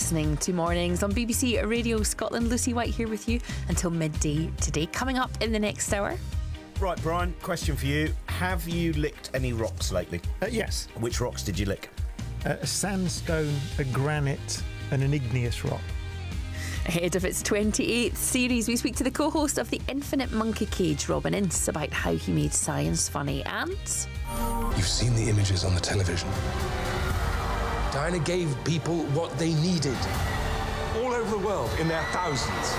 listening to Mornings on BBC Radio Scotland. Lucy White here with you until midday today. Coming up in the next hour. Right, Brian, question for you. Have you licked any rocks lately? Uh, yes, Which rocks did you lick? uh, a sandstone, a granite, and an igneous rock. Ahead of its 28th series, we speak to the co host of The Infinite Monkey Cage, Robin Ince, about how he made science funny and. You've seen the images on the television. Diana gave people what they needed. All over the world, in their thousands.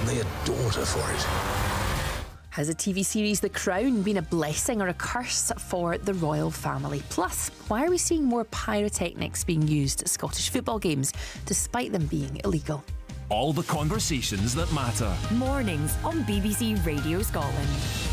And they adored her for it. Has the TV series The Crown been a blessing or a curse for the royal family? Plus, why are we seeing more pyrotechnics being used at Scottish football games despite them being illegal? All the conversations that matter. Mornings on BBC Radio Scotland.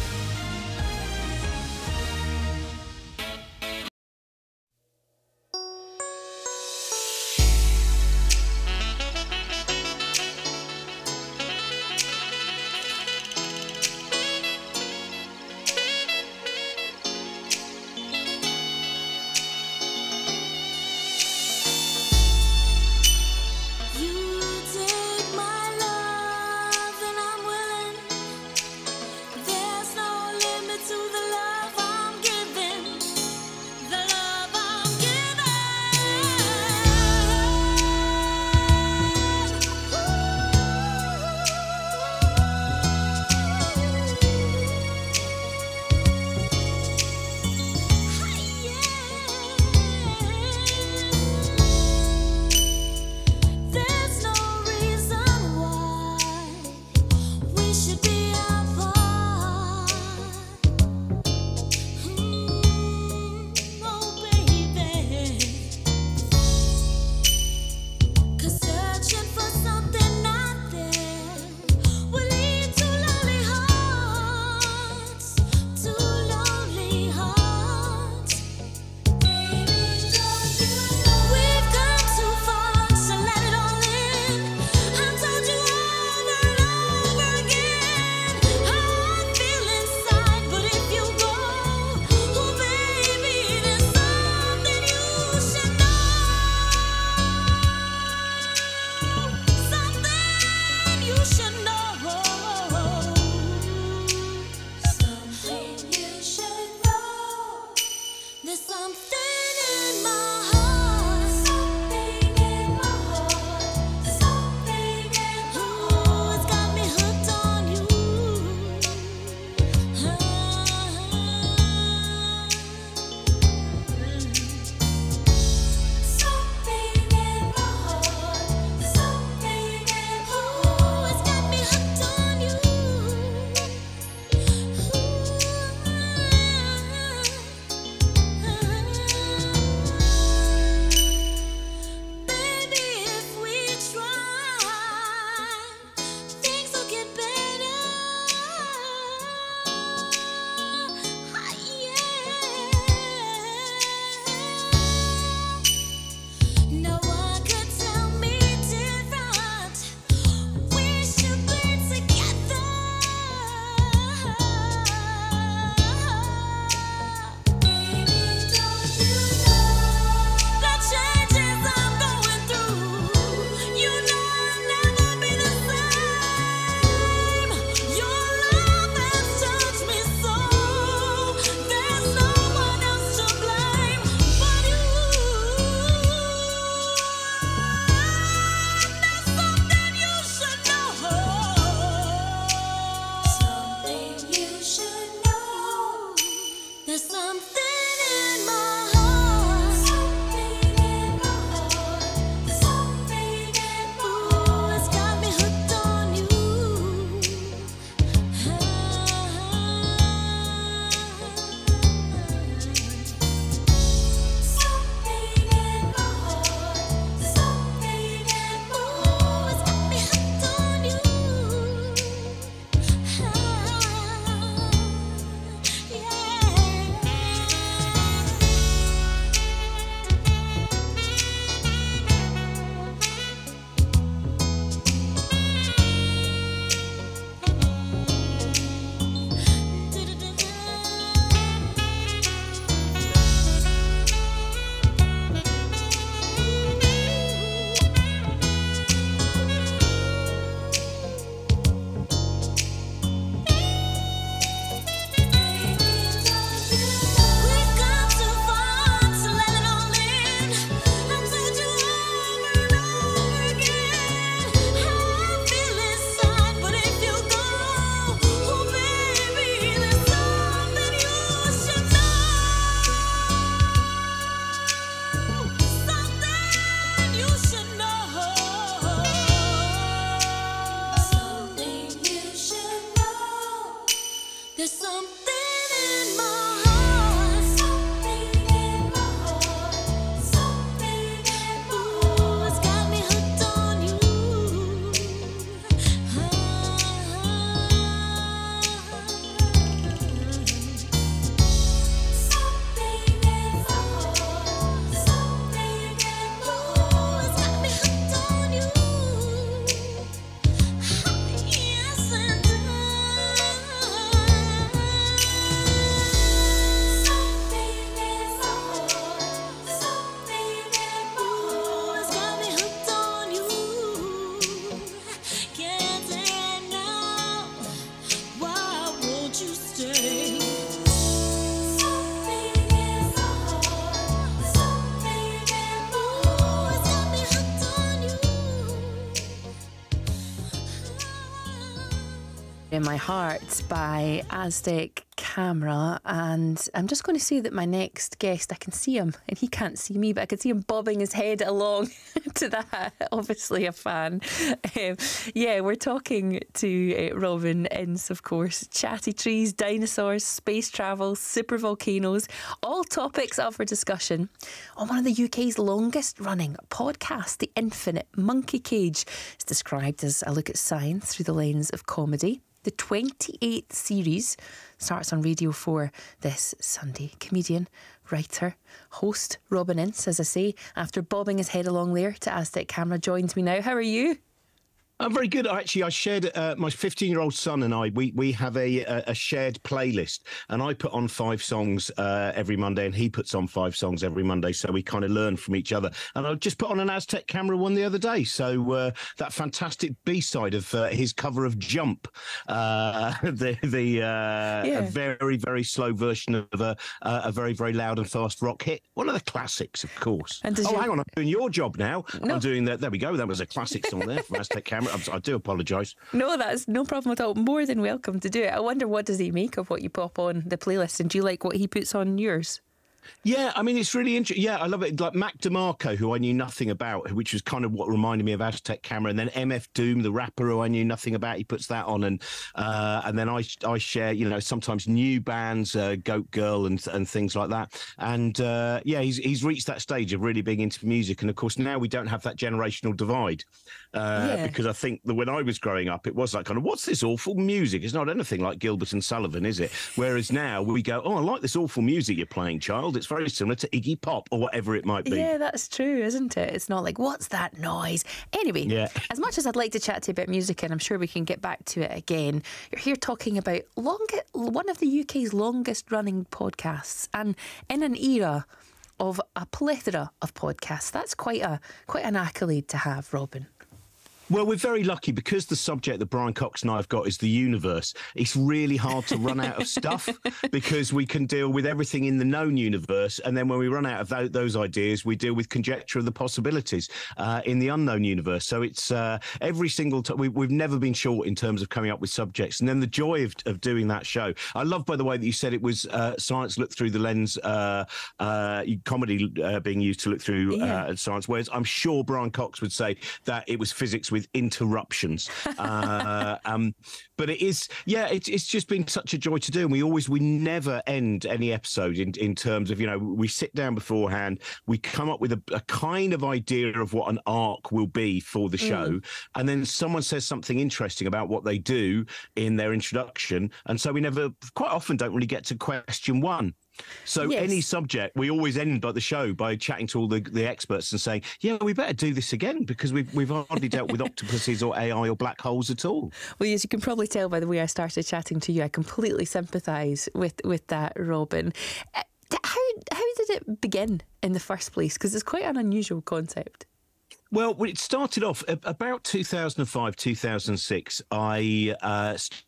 My Heart by Aztec Camera. And I'm just going to say that my next guest, I can see him, and he can't see me, but I can see him bobbing his head along to that. Obviously, a fan. Um, yeah, we're talking to uh, Robin Ince, of course. Chatty trees, dinosaurs, space travel, super volcanoes, all topics up for discussion on one of the UK's longest running podcasts, The Infinite Monkey Cage. It's described as a look at science through the lens of comedy. The 28th series starts on Radio 4 this Sunday. Comedian, writer, host Robin Ince, as I say, after bobbing his head along there to Aztec Camera, joins me now. How are you? I'm very good. Actually, I shared uh, my 15 year old son and I. We we have a a shared playlist, and I put on five songs uh, every Monday, and he puts on five songs every Monday. So we kind of learn from each other. And I just put on an Aztec camera one the other day. So uh, that fantastic B side of uh, his cover of Jump, uh, the the uh, Yeah. very very slow version of a a very very loud and fast rock hit. One of the classics, of course. And oh, your- hang on, I'm doing your job now. No. I'm doing that. There we go. That was a classic song there from Aztec Camera. I do apologise. No, that's no problem at all. More than welcome to do it. I wonder what does he make of what you pop on the playlist, and do you like what he puts on yours? Yeah, I mean, it's really interesting. Yeah, I love it. Like Mac DeMarco, who I knew nothing about, which was kind of what reminded me of Aztec Camera, and then MF Doom, the rapper who I knew nothing about, he puts that on, and uh, and then I I share, you know, sometimes new bands, uh, Goat Girl, and and things like that. And uh, yeah, he's he's reached that stage of really being into music, and of course now we don't have that generational divide uh, Yeah. because I think that when I was growing up, it was like kind of what's this awful music? It's not anything like Gilbert and Sullivan, is it? Whereas now we go, oh, I like this awful music you're playing, child. It's very similar to Iggy Pop or whatever it might be. Yeah, that's true, isn't it? It's not like, what's that noise? Anyway, Yeah. as much as I'd like to chat to you about music, and I'm sure we can get back to it again, you're here talking about long, one of the UK's longest running podcasts, and in an era of a plethora of podcasts. That's quite a quite an accolade to have, Robin. Well, we're very lucky because the subject that Brian Cox and I have got is the universe. It's really hard to run out of stuff because we can deal with everything in the known universe. And then when we run out of tho- those ideas, we deal with conjecture of the possibilities uh, in the unknown universe. So it's uh, every single time we, we've never been short in terms of coming up with subjects. And then the joy of, of doing that show. I love, by the way, that you said it was uh, science looked through the lens, uh, uh, comedy uh, being used to look through Yeah. science. Whereas I'm sure Brian Cox would say that it was physics with interruptions. uh, um, but it is, yeah, it's it's just been such a joy to do. And we always, we never end any episode in, in terms of, you know, we sit down beforehand, we come up with a, a kind of idea of what an arc will be for the show. And then someone says something interesting about what they do in their introduction. And so we never, quite often, don't really get to question one. So Yes. any subject, we always end by the show by chatting to all the, the experts and saying, "Yeah, we better do this again because we've we've hardly dealt with octopuses or AI or black holes at all." Well, as you can probably tell by the way I started chatting to you, I completely sympathise with with that, Robin. Uh, How how did it begin in the first place? Because it's quite an unusual concept. Well, it started off about 2005, 2006. I uh, started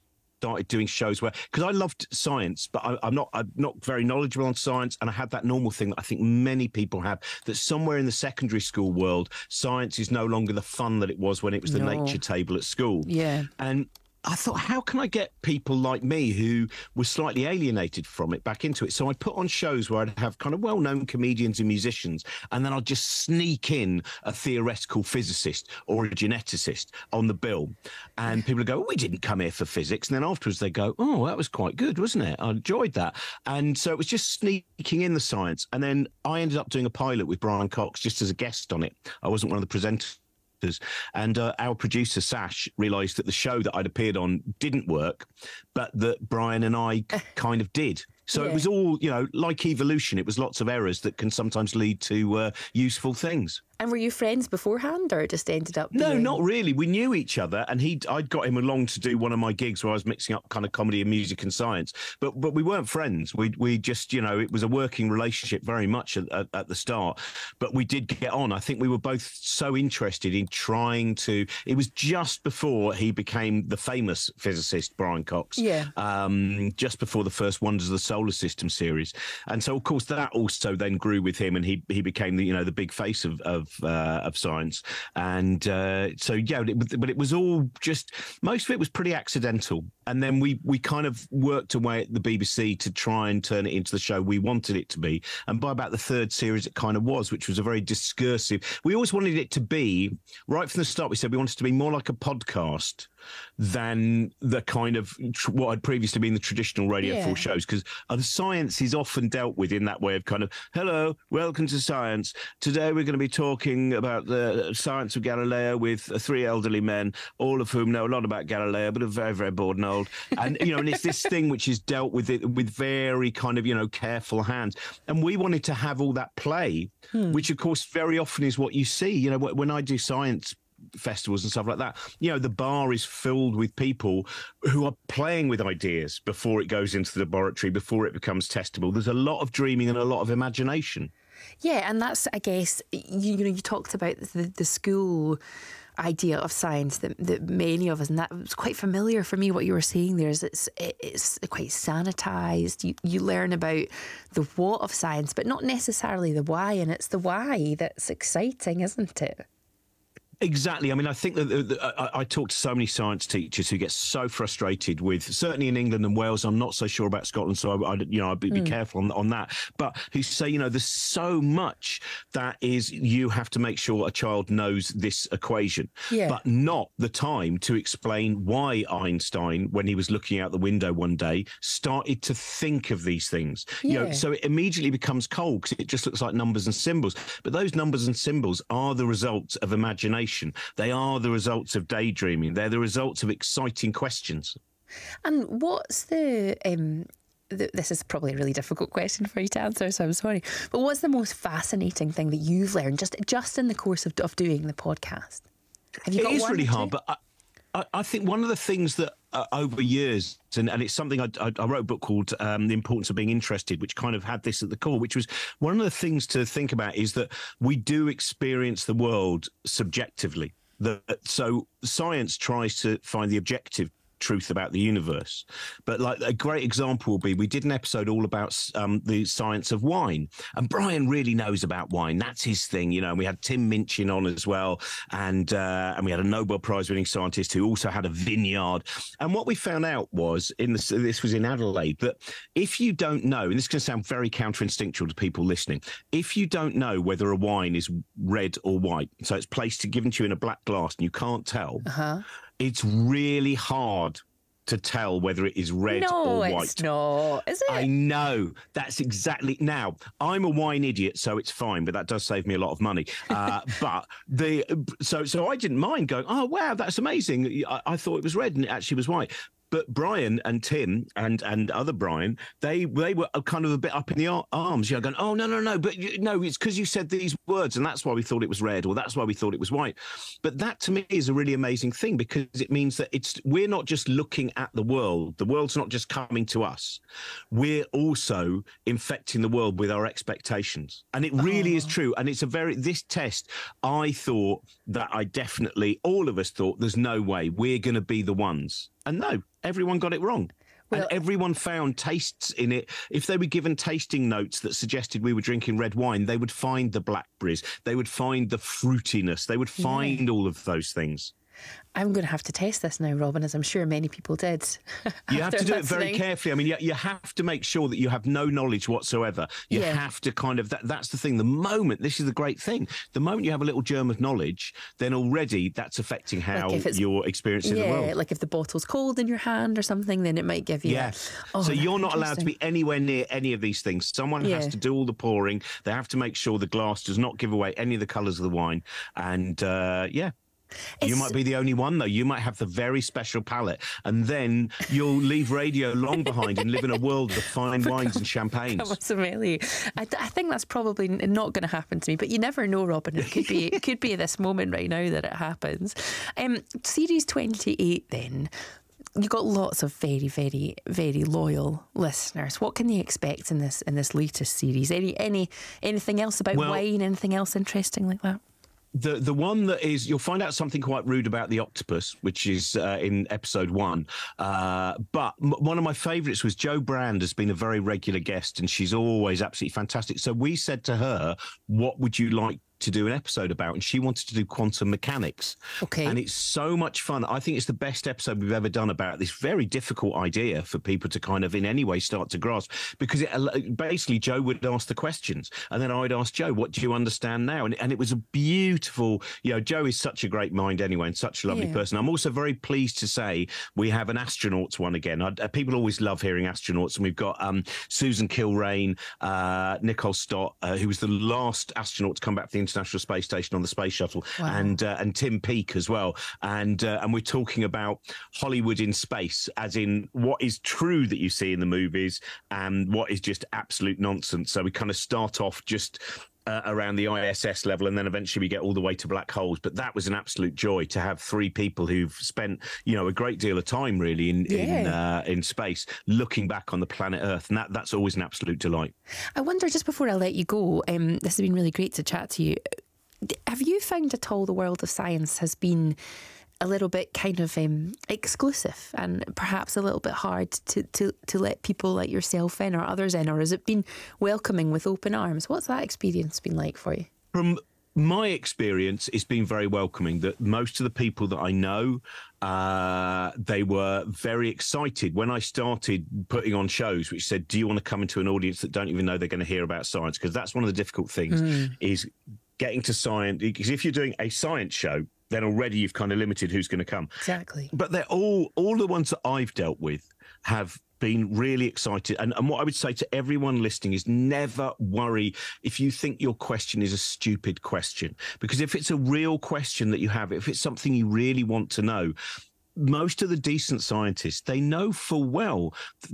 doing shows where because I loved science, but I, I'm not I'm not very knowledgeable on science, and I had that normal thing that I think many people have that somewhere in the secondary school world, science is no longer the fun that it was when it was the No. nature table at school. Yeah. And I thought, how can I get people like me who were slightly alienated from it back into it? So I put on shows where I'd have kind of well known comedians and musicians, and then I'd just sneak in a theoretical physicist or a geneticist on the bill. And people would go, oh, We didn't come here for physics. And then afterwards they go, Oh, that was quite good, wasn't it? I enjoyed that. And so it was just sneaking in the science. And then I ended up doing a pilot with Brian Cox just as a guest on it. I wasn't one of the presenters. And uh, our producer, Sash, realised that the show that I'd appeared on didn't work, but that Brian and I kind of did. So Yeah. it was all, you know, like evolution. It was lots of errors that can sometimes lead to uh, useful things. And were you friends beforehand, or it just ended up? No, not really. We knew each other, and he I'd got him along to do one of my gigs where I was mixing up kind of comedy and music and science. But but we weren't friends. We we just you know it was a working relationship very much at, at, at the start. But we did get on. I think we were both so interested in trying to. It was just before he became the famous physicist Brian Cox. Yeah. Um, just before the first Wonders of the Solar System series, and so of course that also then grew with him, and he he became the you know the big face of of of uh, of science, and uh, so yeah, it, but it was all just most of it was pretty accidental, and then we we kind of worked away at the BBC to try and turn it into the show we wanted it to be, and by about the third series, it kind of was, which was a very discursive. We always wanted it to be right from the start. We said we wanted to be more like a podcast than the kind of tr- what had previously been the traditional Radio Yeah. 4 shows because uh, the science is often dealt with in that way of kind of, hello, welcome to science. Today we're going to be talking about the uh, science of Galileo with uh, three elderly men, all of whom know a lot about Galileo, but are very, very bored and old. And, you know, and it's this thing which is dealt with it with very kind of, you know, careful hands. And we wanted to have all that play, hmm. which of course very often is what you see. You know, when I do science festivals and stuff like that. You know, the bar is filled with people who are playing with ideas before it goes into the laboratory, before it becomes testable. There's a lot of dreaming and a lot of imagination. Yeah, and that's I guess you, you know you talked about the, the school idea of science that, that many of us and that was quite familiar for me what you were saying there is it's it's quite sanitized you, you learn about the what of science but not necessarily the why and it's the why that's exciting isn't it Exactly. I mean, I think that the, the, I, I talk to so many science teachers who get so frustrated with, certainly in England and Wales. I'm not so sure about Scotland, so I, I you know, I'd be, be hmm. careful on, on that. But who say, you know, there's so much that is you have to make sure a child knows this equation, Yeah. but not the time to explain why Einstein, when he was looking out the window one day, started to think of these things. You know, so it immediately becomes cold because it just looks like numbers and symbols. But those numbers and symbols are the results of imagination. They are the results of daydreaming. They're the results of exciting questions. and what's the um th- this is probably a really difficult question for you to answer, so I'm sorry. But what's the most fascinating thing that you've learned just just in the course of, of doing the podcast? Have you It got is really hard, but I, I, I think one of the things that uh, over years, and, and it's something I, I, I wrote a book called um, "The Importance of Being Interested," which kind of had this at the core. Which was one of the things to think about is that we do experience the world subjectively. That so science tries to find the objective truth about the universe. But like a great example will be we did an episode all about um, the science of wine, and Brian really knows about wine. That's his thing, you know. And we had Tim Minchin on as well, and uh, and we had a Nobel Prize winning scientist who also had a vineyard. And what we found out was in this this was in Adelaide that if you don't know, and this can sound very counterinstinctual to people listening, if you don't know whether a wine is red or white, so it's placed to given to you in a black glass and you can't tell, it's really hard to tell whether it is red no, or white. it's not. Is it? I know. That's exactly. Now, I'm a wine idiot, so it's fine, but that does save me a lot of money. Uh, but the so so I didn't mind going. Oh wow, that's amazing. I, I thought it was red, and it actually was white. But Brian and Tim and and other Brian, they they were uh, kind of a bit up in the ar- arms, you know, going, oh no no no, but you, no, it's because you said these words, and that's why we thought it was red, or that's why we thought it was white. But that to me is a really amazing thing because it means that it's we're not just looking at the world. The world's not just coming to us. We're also infecting the world with our expectations, and it really is oh. true. And it's a very this test. I thought that I definitely all of us thought there's no way we're going to be the ones, and no, everyone got it wrong. Well- and everyone found tastes in it. If they were given tasting notes that suggested we were drinking red wine, they would find the blackberries, they would find the fruitiness, they would find all of those things. I'm going to have to test this now, Robin, as I'm sure many people did. You have to do it very carefully. I mean, you, you have to make sure that you have no knowledge whatsoever. You Yeah. have to kind of that. That's the thing. The moment this is the great thing. The moment you have a little germ of knowledge, then already that's affecting how it's- you're experiencing the Yeah, world. like if the bottle's cold in your hand or something, then it might give you. a- Yeah. Oh, so you're not allowed to be anywhere near any of these things. Someone Yeah. has to do all the pouring. They have to make sure the glass does not give away any of the colours of the wine. And uh, yeah. You might be the only one, though. You might have the very special palate, and then you'll leave radio long behind and live in a world of fine wines and champagnes. Come on, sommelier. I, I think that's probably not going to happen to me, but you never know, Robin. It could be it could be this moment right now that it happens. Um, series twenty eight. Then you got lots of very, very, very loyal listeners. What can they expect in this in this latest series? Any any anything else about Well- wine? Anything else interesting like that? The the one that is you'll find out something quite rude about the octopus, which is uh, in episode one. Uh, but m- one of my favourites was Jo Brand has been a very regular guest, and she's always absolutely fantastic. So we said to her, "What would you like?" To do an episode about, and she wanted to do quantum mechanics. Okay. And it's so much fun. I think it's the best episode we've ever done about this very difficult idea for people to kind of in any way start to grasp. Because it, basically, Jo would ask the questions, and then I'd ask Jo, "What do you understand now?" And, and it was a beautiful. You know, Jo is such a great mind anyway, and such a lovely Yeah. person. I'm also very pleased to say we have an astronauts one again. I, uh, people always love hearing astronauts, and we've got um, Susan Kilrain, uh, Nicole Stott, uh, who was the last astronaut to come back to the International Space Station on the space shuttle, Wow. and uh, and Tim Peake as well. And uh, and we're talking about Hollywood in space, as in what is true that you see in the movies and what is just absolute nonsense. So we kind of start off just uh, around the ISS level, and then eventually we get all the way to black holes. But that was an absolute joy to have three people who've spent, you know, a great deal of time really in in uh, in space, looking back on the planet Earth, and that that's always an absolute delight. I wonder, just before I let you go, um, this has been really great to chat to you. Have you found at all the world of science has been a little bit kind of um, exclusive and perhaps a little bit hard to, to, to let people like yourself in or others in? Or has it been welcoming with open arms? What's that experience been like for you? From my experience, it's been very welcoming. That most of the people that I know, uh, they were very excited when I started putting on shows, which said, "Do you want to come into an audience that don't even know they're going to hear about science?" Because that's one of the difficult things is getting to science. Because if you're doing a science show, then already you've kind of limited who's going to come. Exactly. But they're all all the ones that I've dealt with have been really excited. And, and what I would say to everyone listening is never worry if you think your question is a stupid question. Because if it's a real question that you have, if it's something you really want to know, most of the decent scientists they know full well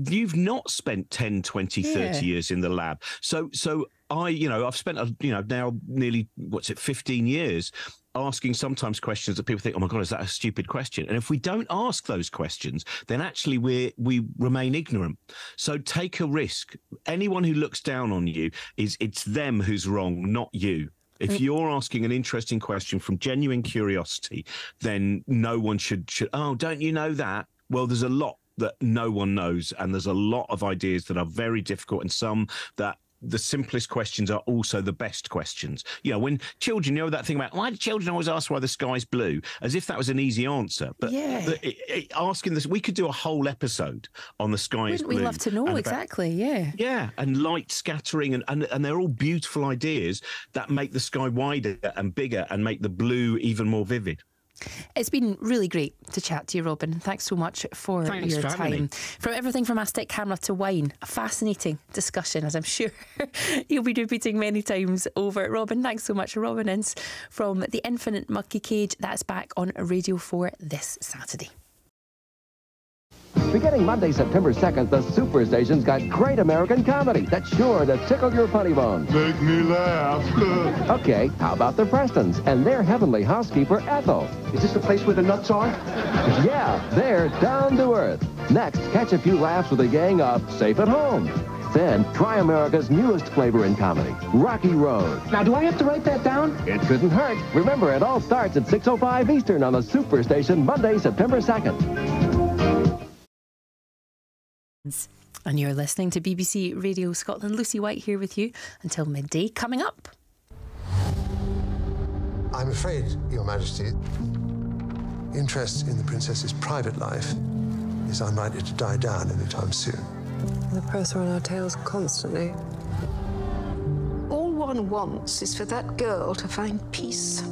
you've not spent 10 20 30 Yeah. years in the lab so so i you know i've spent a you know now nearly what's it 15 years asking sometimes questions that people think oh my god is that a stupid question and if we don't ask those questions then actually we we remain ignorant so take a risk anyone who looks down on you is it's them who's wrong not you if mm. you're asking an interesting question from genuine curiosity, then no one should should. Oh, don't you know that? Well, there's a lot that no one knows, and there's a lot of ideas that are very difficult, and some that the simplest questions are also the best questions. You know, when children, you know that thing about why do children always ask why the sky's blue, as if that was an easy answer. But Yeah. the- it- it- asking this, we could do a whole episode on the sky is Wouldn't we love to know about- exactly? Yeah. yeah, and light scattering, and, and and they're all beautiful ideas that make the sky wider and bigger and make the blue even more vivid. It's been really great to chat to you, Robin. Thanks so much for Thanks your for time. From everything from Aztec camera to wine, a fascinating discussion, as I'm sure you'll be repeating many times over. Robin, thanks so much. Robin Ince from The Infinite Monkey Cage. That's back on Radio 4 this Saturday. Beginning Monday, September 2nd, the Superstation's got great American comedy that's sure to tickle your funny bones. Make me laugh. Okay, how about the Prestons and their heavenly housekeeper, Ethel? Is this the place where the nuts are? Yeah, they're down to earth. Next, catch a few laughs with a gang of Safe at Home. Then, try America's newest flavor in comedy, Rocky Road. Now, do I have to write that down? It couldn't hurt. Remember, it all starts at 6.05 Eastern on the Superstation, Monday, September 2nd. And you're listening to BBC Radio Scotland. Lucy White here with you until midday. Coming up. I'm afraid, Your Majesty, interest in the princess's private life is unlikely to die down anytime soon. The press are on our tails constantly. All one wants is for that girl to find peace.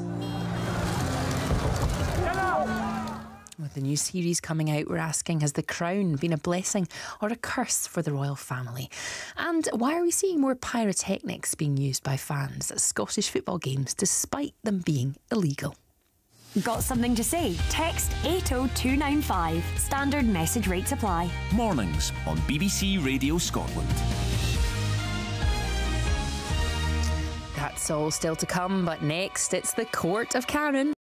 With the new series coming out, we're asking Has the crown been a blessing or a curse for the royal family? And why are we seeing more pyrotechnics being used by fans at Scottish football games despite them being illegal? Got something to say? Text 80295. Standard message rates apply. Mornings on BBC Radio Scotland. That's all still to come, but next it's the Court of Karen.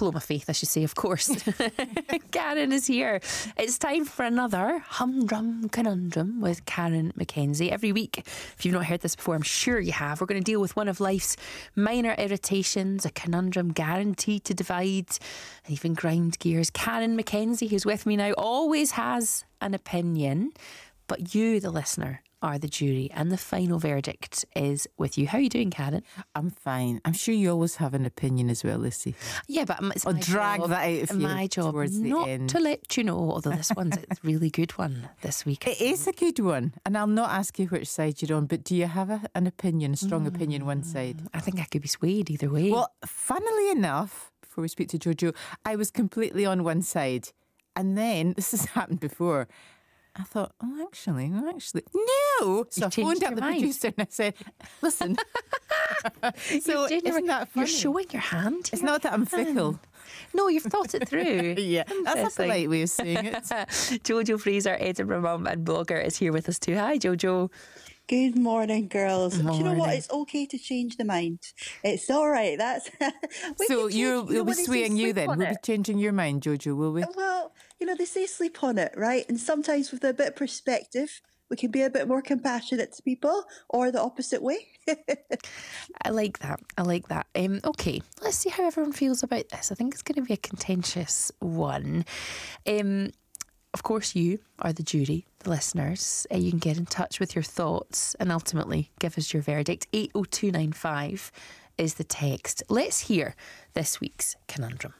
Paloma Faith, I should say, of course. Karen is here. It's time for another humdrum conundrum with Karen McKenzie. Every week, if you've not heard this before, I'm sure you have. We're going to deal with one of life's minor irritations, a conundrum guaranteed to divide and even grind gears. Karen McKenzie, who's with me now, always has an opinion, but you, the listener, are the jury, and the final verdict is with you. How are you doing, Karen? I'm fine. I'm sure you always have an opinion as well, Lucy. Yeah, but it's I'll my drag job, that out of you my job towards the not end. to let you know. Although this one's a really good one this week. It is a good one, and I'll not ask you which side you're on. But do you have a, an opinion, a strong opinion, one mm, side? I think I could be swayed either way. Well, funnily enough, before we speak to Jojo, I was completely on one side, and then this has happened before. I thought, oh, actually, oh, actually, no. So You I phoned up the mind. producer and I said, listen. so You're isn't that funny? You're showing your hand. It's not that I'm fickle. No, you've thought it through. yeah, that's a polite way of saying it. Jojo Fraser, Edinburgh mum and blogger, is here with us too. Hi, Jojo. Good morning, girls. Morning. Do you know what? It's okay to change the mind. It's all right. That's so you'll, you we'll be swaying you then. We'll be changing your mind, Jojo, will we? Well, you know, they say sleep on it, right? And sometimes with a bit of perspective, we can be a bit more compassionate to people, or the opposite way. I like that. I like that. Um, okay, let's see how everyone feels about this. I think it's going to be a contentious one. Um, of course, you are the jury, the listeners. Uh, you can get in touch with your thoughts and ultimately give us your verdict. 80295 is the text. Let's hear this week's conundrum.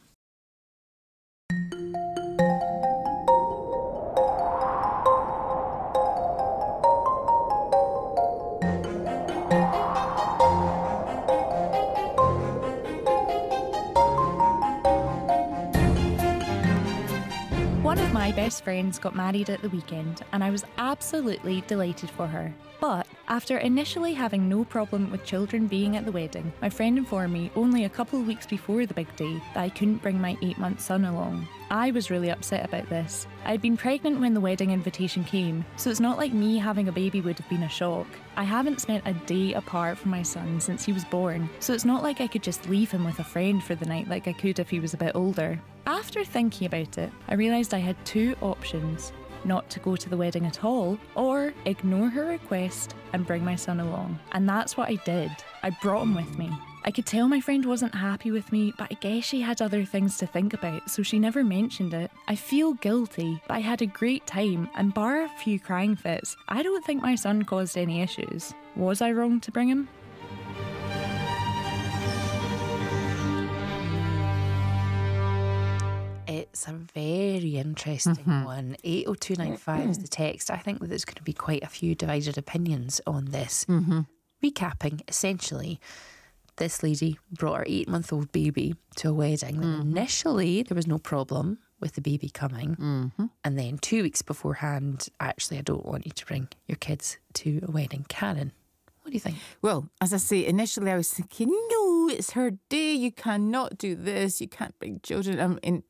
My best friends got married at the weekend, and I was absolutely delighted for her. But After initially having no problem with children being at the wedding, my friend informed me only a couple of weeks before the big day that I couldn't bring my eight month son along. I was really upset about this. I'd been pregnant when the wedding invitation came, so it's not like me having a baby would have been a shock. I haven't spent a day apart from my son since he was born, so it's not like I could just leave him with a friend for the night like I could if he was a bit older. After thinking about it, I realised I had two options not to go to the wedding at all, or ignore her request and bring my son along. And that's what I did. I brought him with me. I could tell my friend wasn't happy with me, but I guess she had other things to think about, so she never mentioned it. I feel guilty, but I had a great time, and bar a few crying fits, I don't think my son caused any issues. Was I wrong to bring him? It's a very interesting Mm-hmm. one. 80295 is the text. I think that there's going to be quite a few divided opinions on this. Mm-hmm. Recapping, essentially, this lady brought her eight month old baby to a wedding. Mm-hmm. Initially, there was no problem with the baby coming. Mm-hmm. And then two weeks beforehand, actually, I don't want you to bring your kids to a wedding. Karen, what do you think? Well, as I say, initially I was thinking, no, it's her day. You cannot do this. You can't bring children. Um, in,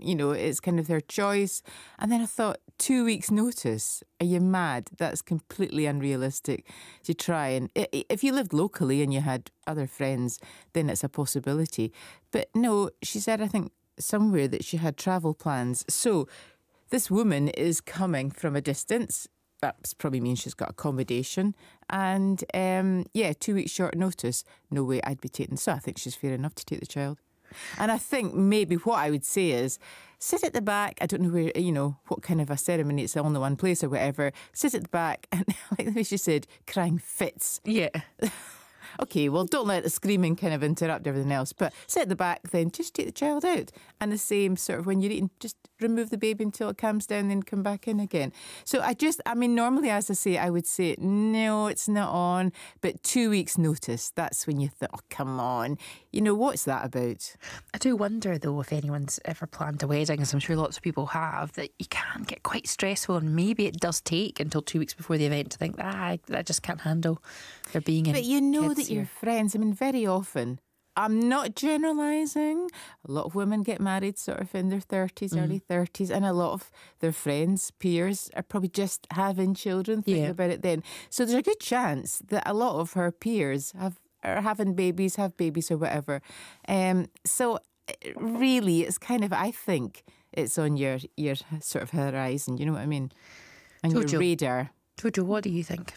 you know, it's kind of their choice. And then I thought, two weeks' notice? Are you mad? That's completely unrealistic to try. And if you lived locally and you had other friends, then it's a possibility. But no, she said, I think somewhere that she had travel plans. So this woman is coming from a distance. That probably means she's got accommodation. And um, yeah, two weeks short notice. No way I'd be taking. So I think she's fair enough to take the child. And I think maybe what I would say is sit at the back. I don't know where, you know, what kind of a ceremony it's all in the one place or whatever. Sit at the back and, like the way she said, crying fits. Yeah. okay, well, don't let the screaming kind of interrupt everything else. But sit at the back, then just take the child out. And the same sort of when you're eating, just remove the baby until it calms down, then come back in again. So I just, I mean, normally, as I say, I would say, no, it's not on. But two weeks' notice, that's when you thought, oh, come on. You know, what's that about? I do wonder though if anyone's ever planned a wedding, as I'm sure lots of people have, that you can get quite stressful and maybe it does take until two weeks before the event to think, ah, I, I just can't handle there being in But you know that your friends, I mean, very often, I'm not generalising. A lot of women get married sort of in their 30s, Mm. early 30s, and a lot of their friends, peers, are probably just having children, thinking Yeah. about it then. So there's a good chance that a lot of her peers have are having babies, have babies or whatever. Um, so eh, really, it's kind of, I think, it's on your, your sort of horizon, you know what I mean? And Jojo. your radar. Jojo, what do you think?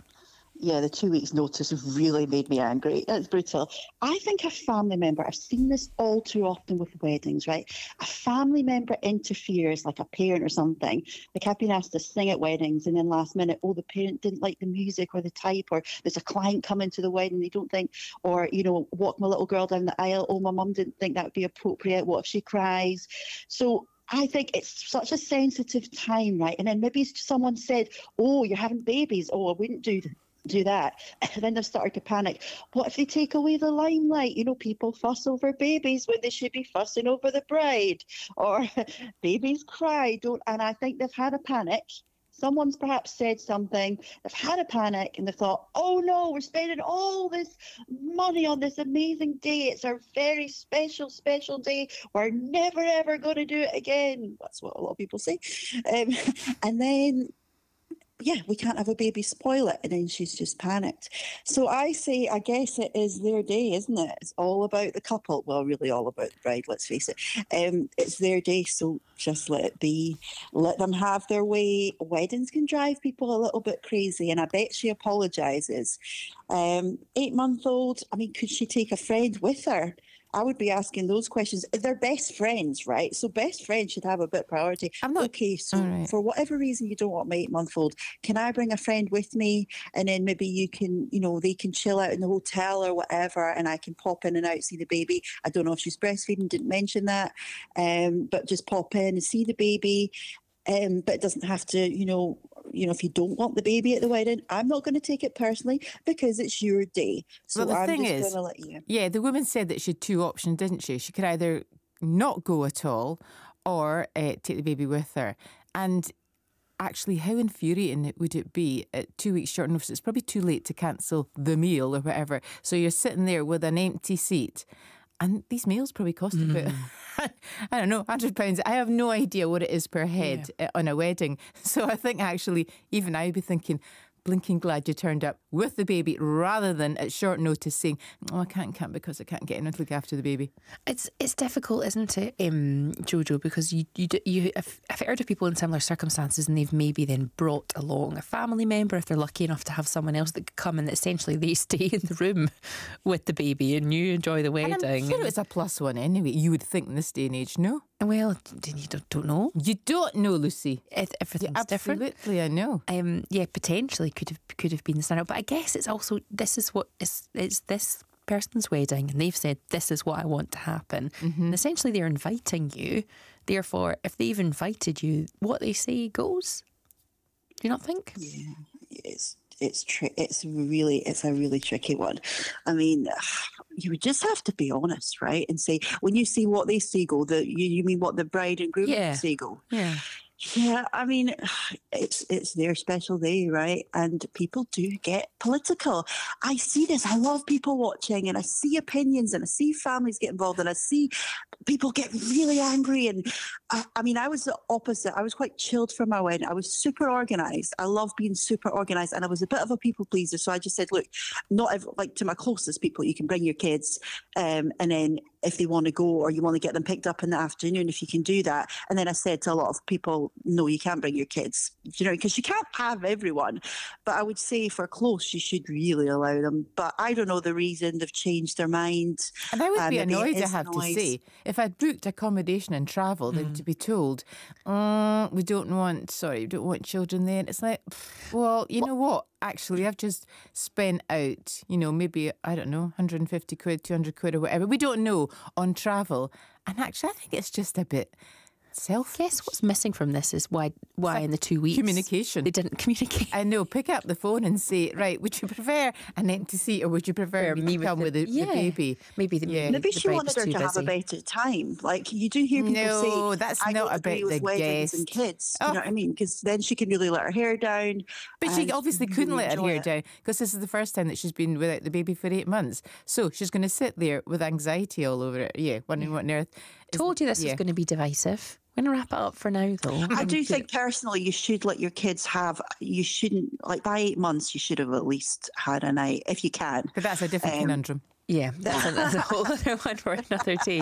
Yeah, the two weeks' notice really made me angry. It's brutal. I think a family member, I've seen this all too often with weddings, right? A family member interferes, like a parent or something. Like I've been asked to sing at weddings, and then last minute, oh, the parent didn't like the music or the type, or there's a client coming to the wedding, they don't think, or, you know, walk my little girl down the aisle, oh, my mum didn't think that would be appropriate. What if she cries? So I think it's such a sensitive time, right? And then maybe someone said, "Oh, you're having babies. Oh, I wouldn't do do that." And then they've started to panic. What if they take away the limelight? You know, people fuss over babies when they should be fussing over the bride, or babies cry. Don't. And I think they've had a panic. Someone's perhaps said something, they've had a panic and they thought, oh no, we're spending all this money on this amazing day. It's our very special, special day. We're never ever going to do it again. That's what a lot of people say. Um, and then yeah, we can't have a baby spoil it. And then she's just panicked. So I say, I guess it is their day, isn't it? It's all about the couple. Well, really all about the bride, let's face it. Um, it's their day. So just let it be. Let them have their way. Weddings can drive people a little bit crazy. And I bet she apologises. Um, eight month old, I mean, could she take a friend with her? I would be asking those questions. They're best friends, right? So best friends should have a bit of priority. I'm not okay. So right. for whatever reason you don't want my eight month old, can I bring a friend with me and then maybe you can, you know, they can chill out in the hotel or whatever, and I can pop in and out see the baby. I don't know if she's breastfeeding, didn't mention that, um, but just pop in and see the baby. Um, but it doesn't have to, you know, you know, if you don't want the baby at the wedding, I'm not going to take it personally because it's your day. So well, the I'm thing is, going to let you. yeah, the woman said that she had two options, didn't she? She could either not go at all or uh, take the baby with her. And actually, how infuriating would it be at two weeks short notice? It's probably too late to cancel the meal or whatever. So you're sitting there with an empty seat. And these meals probably cost about, I don't know, hundred pounds. I have no idea what it is per head uh, on a wedding. So I think actually, even I'd be thinking, blinking glad you turned up with the baby rather than at short notice saying, "Oh, I can't come because I can't get in to look after the baby." It's it's difficult, isn't it, um, Jojo? Because you you do- you I've, I've heard of people in similar circumstances, and they've maybe then brought along a family member if they're lucky enough to have someone else that could come, and essentially they stay in the room with the baby, and you enjoy the And wedding. I'm sure it's a plus one anyway. You would think in this day and age, no? Well, you don't, don't know. You don't know, Lucy. It, everything's different. Absolutely, I know. Um, yeah, potentially could have could have been the standout, but I guess it's also this is what is it's this person's wedding, and they've said this is what I want to happen, and essentially they're inviting you. Therefore, if they've invited you, what they say goes. Do you not think? Yeah, it's it's tri- it's really it's a really tricky one. I mean, you would just have to be honest, right, and say when you see what they go, the you, you mean what the bride and groom Yeah. go. Yeah. Yeah, I mean, it's it's their special day, right? And people do get political. I see this. I love people watching, and I see opinions, and I see families get involved, and I see people get really angry. And I, I mean, I was the opposite. I was quite chilled for my wedding. I was super organized. I love being super organized, and I was a bit of a people pleaser. So I just said, look, not ev- like to my closest people, you can bring your kids, um, and then if they want to go or you want to get them picked up in the afternoon, if you can do that. And then I said to a lot of people, no, you can't bring your kids, you know, because you can't have everyone. But I would say for close, you should really allow them. But I don't know the reason they've changed their mind. And I would Uh, be annoyed, I have noise. to say, if I'd booked accommodation and travel, then to be told, uh, we don't want, sorry, we don't want children there. And it's like, well, you know what? Actually, I've just spent out, you know, maybe, I don't know, 150 quid, 200 quid or whatever. We don't know on travel. And actually, I think it's just a bit selfish. Guess what's missing from this is why why in the two weeks Communication. they didn't communicate. I know. Pick up the phone and say, right, would you prefer an empty seat or would you prefer me, to come with the, the yeah. baby? Maybe the, Yeah. Maybe the she wanted her too to have a better time. Like you do hear people No, say, that's I not don't about with the weddings and guest. kids. You Oh. know what I mean? Because then she can really let her hair down. But she obviously really couldn't let her hair it. down because this is the first time that she's been without the baby for eight months. So she's going to sit there with anxiety all over it. Yeah, wondering what on earth. Is- Told you this yeah. was going to be divisive. We're going to wrap it up for now, though. I Um, do think personally you should let your kids have. You shouldn't like by eight months. You should have at least had a night if you can. But that's a different Um, conundrum. Yeah, that's a, that's a whole other one for another day.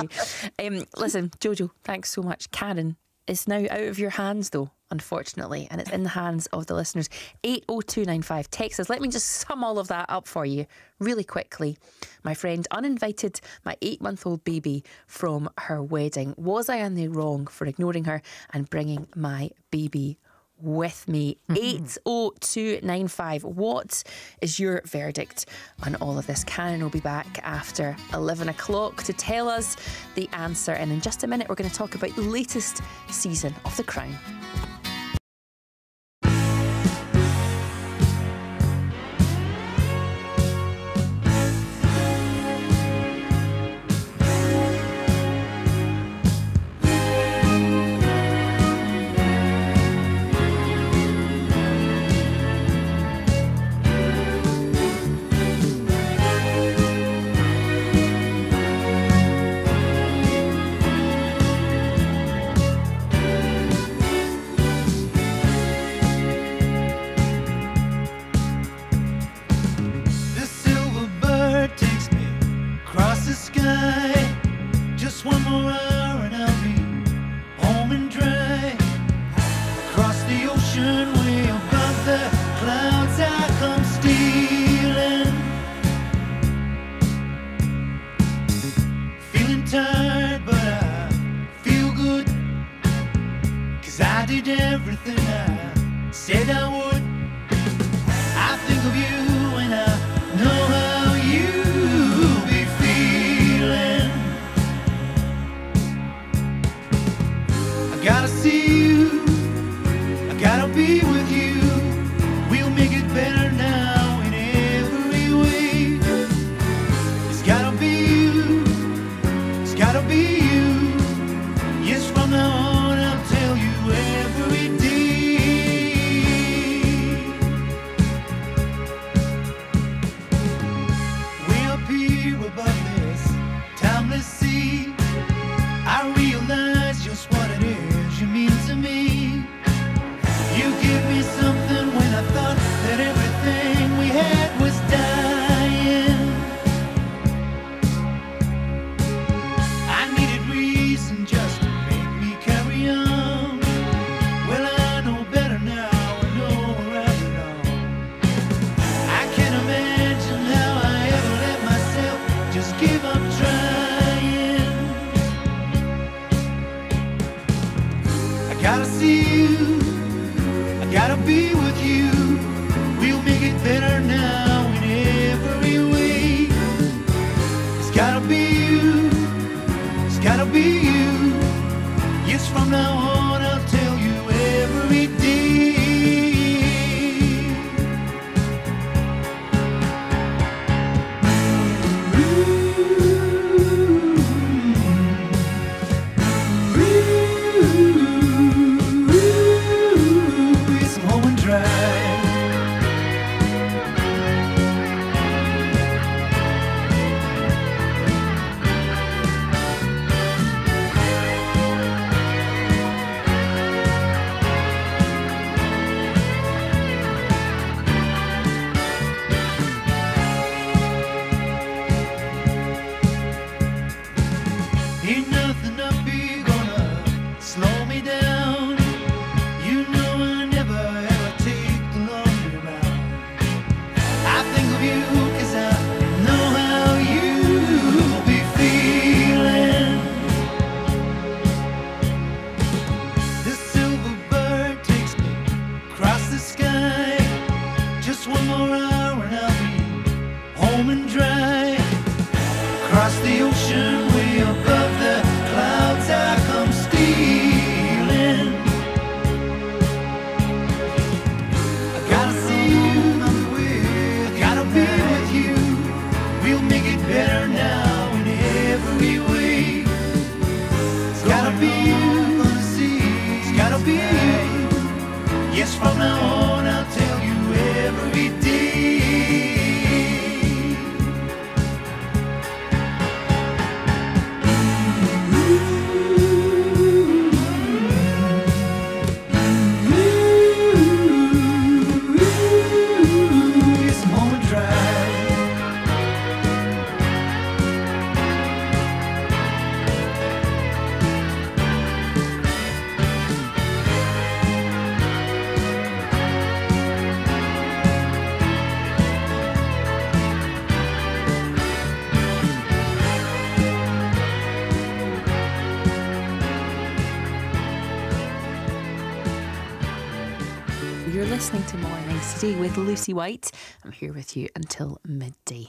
Um, listen, Jojo, thanks so much. Karen, it's now out of your hands, though, unfortunately, and it's in the hands of the listeners. 80295, Texas. Let me just sum all of that up for you really quickly. My friend uninvited my eight month old baby from her wedding. Was I in the wrong for ignoring her and bringing my baby with me. Mm-hmm. 80295. What is your verdict on all of this? Karen will be back after 11 o'clock to tell us the answer. And in just a minute, we're going to talk about the latest season of The Crown. Today with Lucy White. I'm here with you until midday.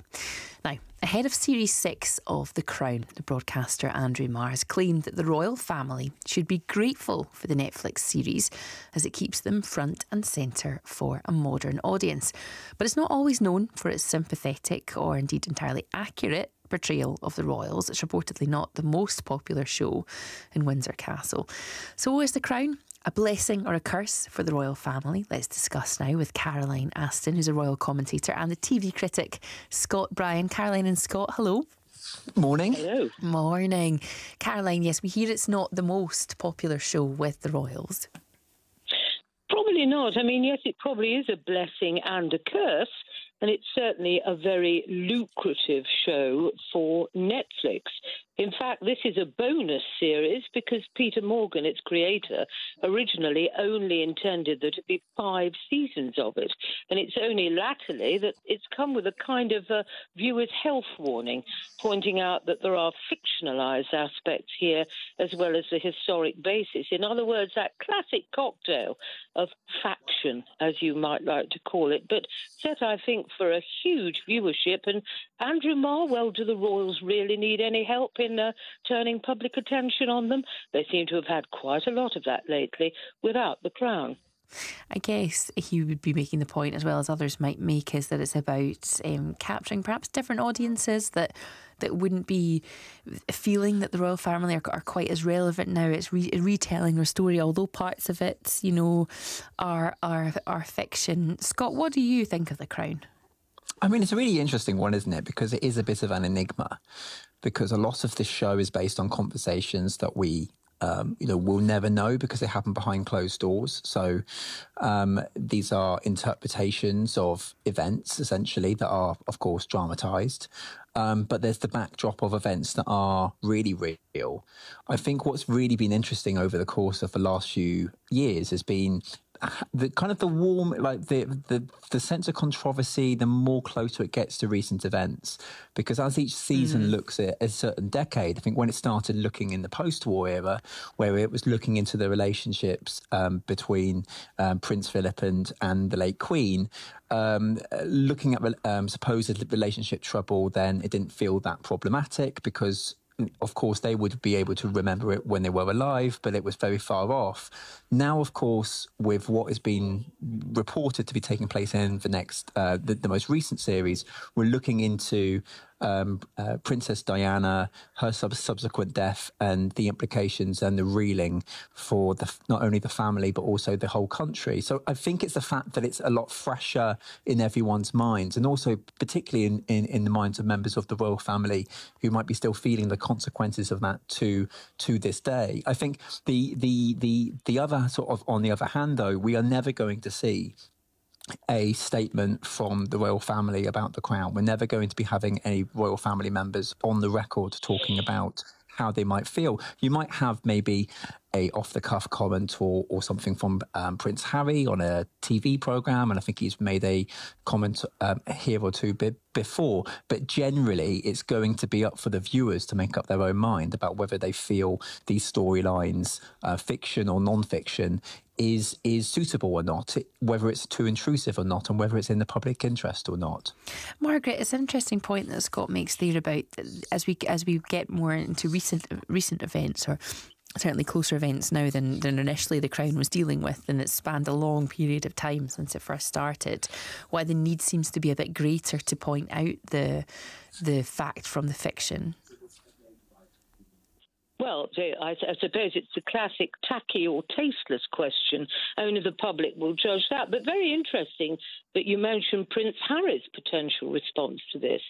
Now, ahead of Series 6 of The Crown, the broadcaster Andrew Marr has claimed that the royal family should be grateful for the Netflix series as it keeps them front and centre for a modern audience. But it's not always known for its sympathetic or indeed entirely accurate portrayal of the royals. It's reportedly not the most popular show in Windsor Castle. So, is The Crown a blessing or a curse for the royal family? Let's discuss now with Caroline Aston, who's a royal commentator, and the TV critic Scott Bryan. Caroline and Scott, hello. Morning. Hello. Morning. Caroline, yes, we hear it's not the most popular show with the royals. Probably not. I mean, yes, it probably is a blessing and a curse, and it's certainly a very lucrative show for Netflix. In fact, this is a bonus series because Peter Morgan, its creator, originally only intended there to be five seasons of it. And it's only latterly that it's come with a kind of a viewer's health warning, pointing out that there are fictionalized aspects here as well as the historic basis. In other words, that classic cocktail of faction, as you might like to call it, but set, I think, for a huge viewership. And Andrew Marr, well, do the Royals really need any help in uh, turning public attention on them? They seem to have had quite a lot of that lately without the crown. I guess he would be making the point, as well as others might make, is that it's about um, capturing perhaps different audiences that that wouldn't be feeling that the royal family are, are quite as relevant now. It's re- retelling their story, although parts of it, you know, are are are fiction. Scott, what do you think of the Crown? I mean, it's a really interesting one, isn't it? Because it is a bit of an enigma. Because a lot of this show is based on conversations that we, um, you know, will never know because they happen behind closed doors. So um, these are interpretations of events, essentially, that are, of course, dramatized. Um, but there's the backdrop of events that are really real. I think what's really been interesting over the course of the last few years has been the kind of the warm like the the the sense of controversy the more closer it gets to recent events because as each season Mm. looks at a certain decade i think when it started looking in the post-war era where it was looking into the relationships um, between um, prince philip and and the late queen um, looking at um, supposed relationship trouble then it didn't feel that problematic because of course, they would be able to remember it when they were alive, but it was very far off. Now, of course, with what has been reported to be taking place in the next, uh, the, the most recent series, we're looking into um, uh, Princess Diana, her sub- subsequent death, and the implications and the reeling for the, not only the family but also the whole country. So I think it's the fact that it's a lot fresher in everyone's minds, and also particularly in, in, in the minds of members of the royal family who might be still feeling the consequences of that to to this day. I think the the the the other sort of on the other hand, though, we are never going to see a statement from the royal family about the crown. We're never going to be having any royal family members on the record talking about how they might feel. You might have maybe a off the cuff comment or, or something from um, Prince Harry on a TV program, and I think he's made a comment um, here or two before. But generally, it's going to be up for the viewers to make up their own mind about whether they feel these storylines, uh, fiction or non-fiction, is is suitable or not, whether it's too intrusive or not, and whether it's in the public interest or not. Margaret, it's an interesting point that Scott makes there about as we as we get more into recent recent events or certainly closer events now than, than initially the Crown was dealing with, and it's spanned a long period of time since it first started. Why the need seems to be a bit greater to point out the the fact from the fiction. Well, I, I suppose it's the classic tacky or tasteless question. Only the public will judge that. But very interesting that you mentioned Prince Harry's potential response to this.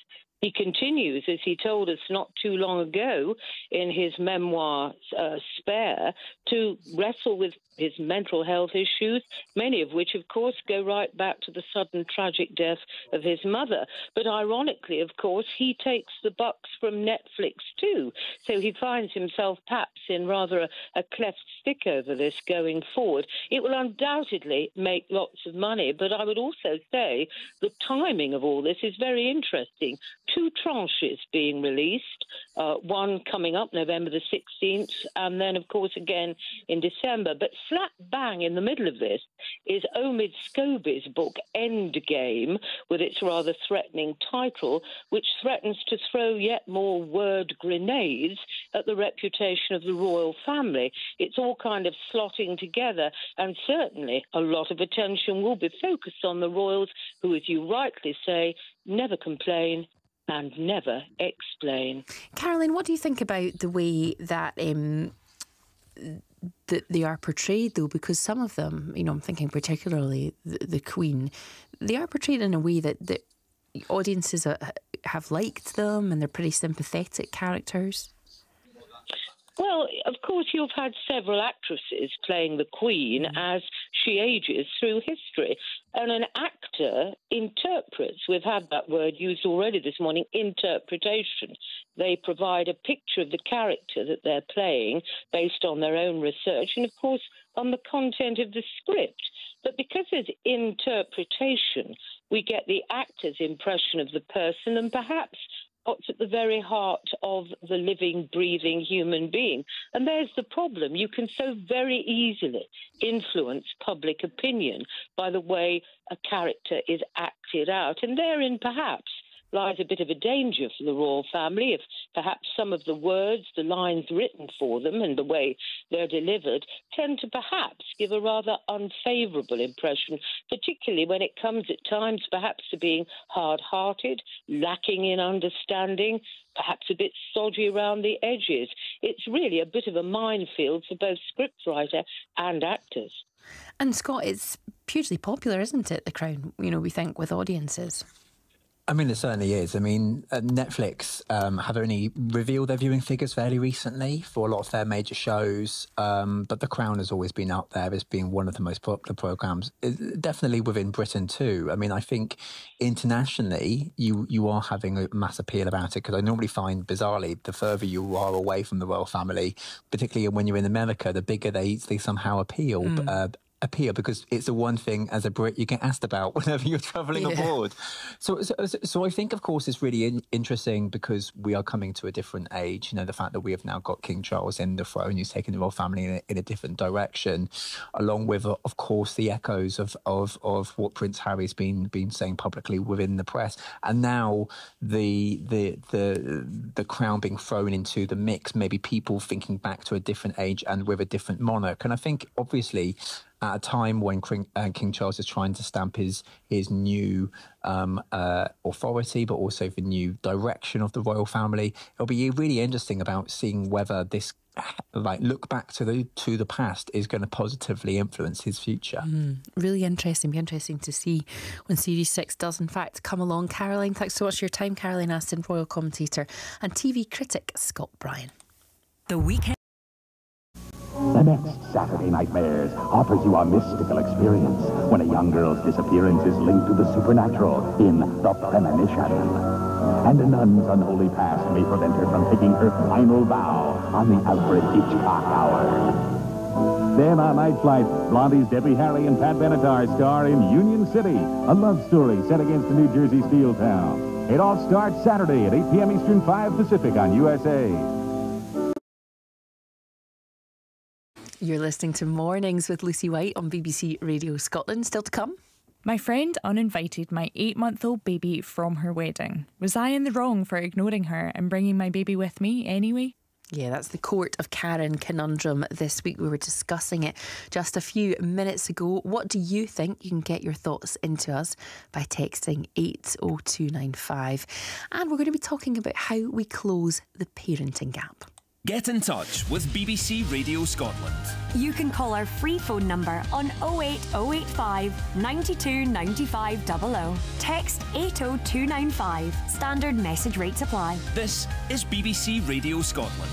He continues, as he told us not too long ago in his memoir, uh, Spare, to wrestle with his mental health issues, many of which, of course, go right back to the sudden tragic death of his mother. But ironically, of course, he takes the bucks from Netflix too. So he finds himself perhaps in rather a, a cleft stick over this going forward. It will undoubtedly make lots of money, but I would also say the timing of all this is very interesting. Two tranches being released, uh, one coming up November the 16th, and then, of course, again in December. But slap bang in the middle of this is Omid Scobie's book Endgame, with its rather threatening title, which threatens to throw yet more word grenades at the reputation of the royal family. It's all kind of slotting together, and certainly a lot of attention will be focused on the royals, who, as you rightly say, never complain and never explain. Caroline, what do you think about the way that um, that they are portrayed, though? Because some of them, you know, I'm thinking particularly the, the Queen, they are portrayed in a way that the audiences uh, have liked them, and they're pretty sympathetic characters. Well, of course, you've had several actresses playing the Queen mm. as she ages through history. And an actor interprets, we've had that word used already this morning, interpretation. They provide a picture of the character that they're playing based on their own research and, of course, on the content of the script. But because there's interpretation, we get the actor's impression of the person and perhaps what's at the very heart of the living, breathing human being. And there's the problem. You can so very easily influence public opinion by the way a character is acted out. And therein, perhaps, lies a bit of a danger for the royal family if perhaps some of the words, the lines written for them, and the way they're delivered tend to perhaps give a rather unfavourable impression, particularly when it comes at times perhaps to being hard hearted, lacking in understanding. Perhaps a bit stodgy around the edges. It's really a bit of a minefield for both scriptwriter and actors. And Scott, it's hugely popular, isn't it? The Crown, you know, we think with audiences. I mean, it certainly is. I mean, uh, Netflix um, have only revealed their viewing figures fairly recently for a lot of their major shows, um, but The Crown has always been out there as being one of the most popular programs, definitely within Britain too. I mean, I think internationally, you you are having a mass appeal about it because I normally find, bizarrely, the further you are away from the royal family, particularly when you're in America, the bigger they they somehow appeal. Mm. Uh, appear because it's the one thing as a Brit you get asked about whenever you're traveling Yeah. abroad. So, so, so I think, of course, it's really in, interesting because we are coming to a different age. You know, the fact that we have now got King Charles in the throne, who's taking the royal family in a, in a different direction, along with, uh, of course, the echoes of of of what Prince Harry's been been saying publicly within the press, and now the the the the crown being thrown into the mix. Maybe people thinking back to a different age and with a different monarch. And I think, obviously at a time when King, uh, King Charles is trying to stamp his his new um, uh, authority, but also the new direction of the royal family. It'll be really interesting about seeing whether this like look back to the to the past is going to positively influence his future. Mm, really interesting. Be interesting to see when Series 6 does, in fact, come along. Caroline, thanks so much for your time. Caroline Aston, royal commentator, and TV critic Scott Bryan. The weekend. The next Saturday Nightmares offers you a mystical experience when a young girl's disappearance is linked to the supernatural in The Premonition. And a nun's unholy past may prevent her from taking her final vow on the Alfred Hitchcock Hour. Then on Night Flight, Blondie's Debbie Harry and Pat Benatar star in Union City, a love story set against a New Jersey steel town. It all starts Saturday at 8 p.m. Eastern, 5 Pacific on USA. You're listening to Mornings with Lucy White on BBC Radio Scotland. Still to come. My friend uninvited my eight month old baby from her wedding. Was I in the wrong for ignoring her and bringing my baby with me anyway? Yeah, that's the Court of Karen conundrum this week. We were discussing it just a few minutes ago. What do you think? You can get your thoughts into us by texting 80295. And we're going to be talking about how we close the parenting gap. Get in touch with BBC Radio Scotland. You can call our free phone number on 08085 92 95 00. Text 80295. Standard message rates apply. This is BBC Radio Scotland.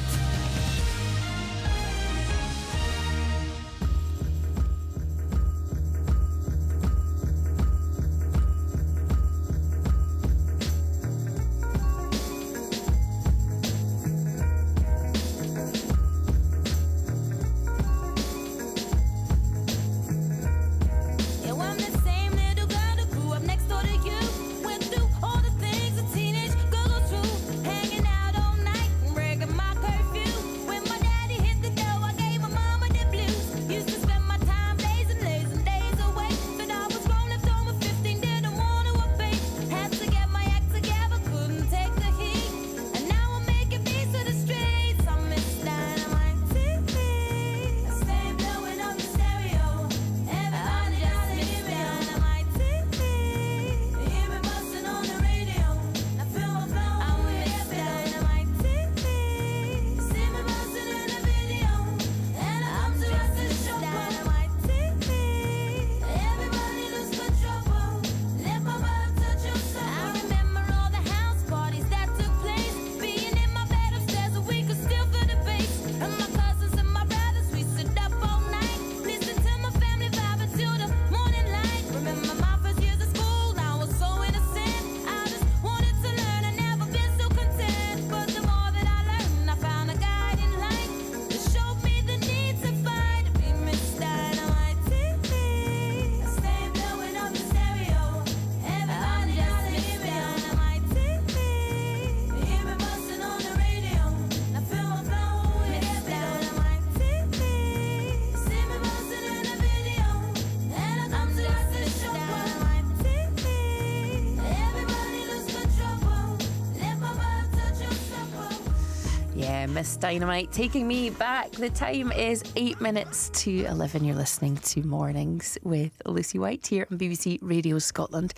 Dynamite taking me back. The time is eight minutes to 11. You're listening to Mornings with Lucy White here on BBC Radio Scotland.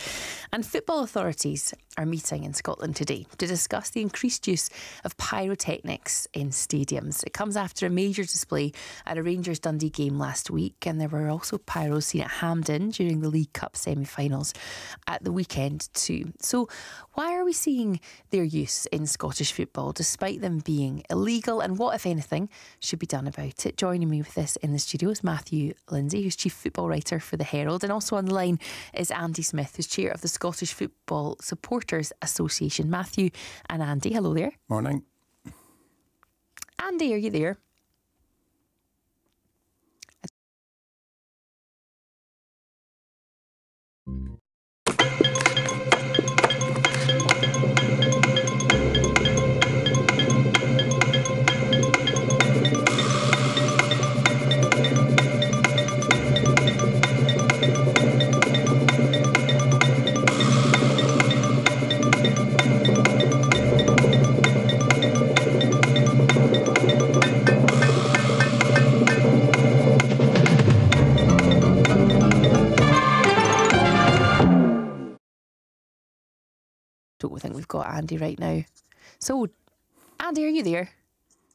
And football authorities are meeting in Scotland today to discuss the increased use of pyrotechnics in stadiums. It comes after a major display at a Rangers Dundee game last week, and there were also pyros seen at Hampden during the League Cup semi finals at the weekend, too. So, why are we seeing their use in Scottish football despite them being illegal, and what, if anything, should be done about it? Joining me with this in the studio is Matthew Lindsay, who's chief football writer for the Herald, and also on the line is Andy Smith, who's chair of the Scottish Football Supporters Association. Matthew and Andy, hello there. Morning. Andy, are you there? We've got Andy right now. So, Andy, are you there?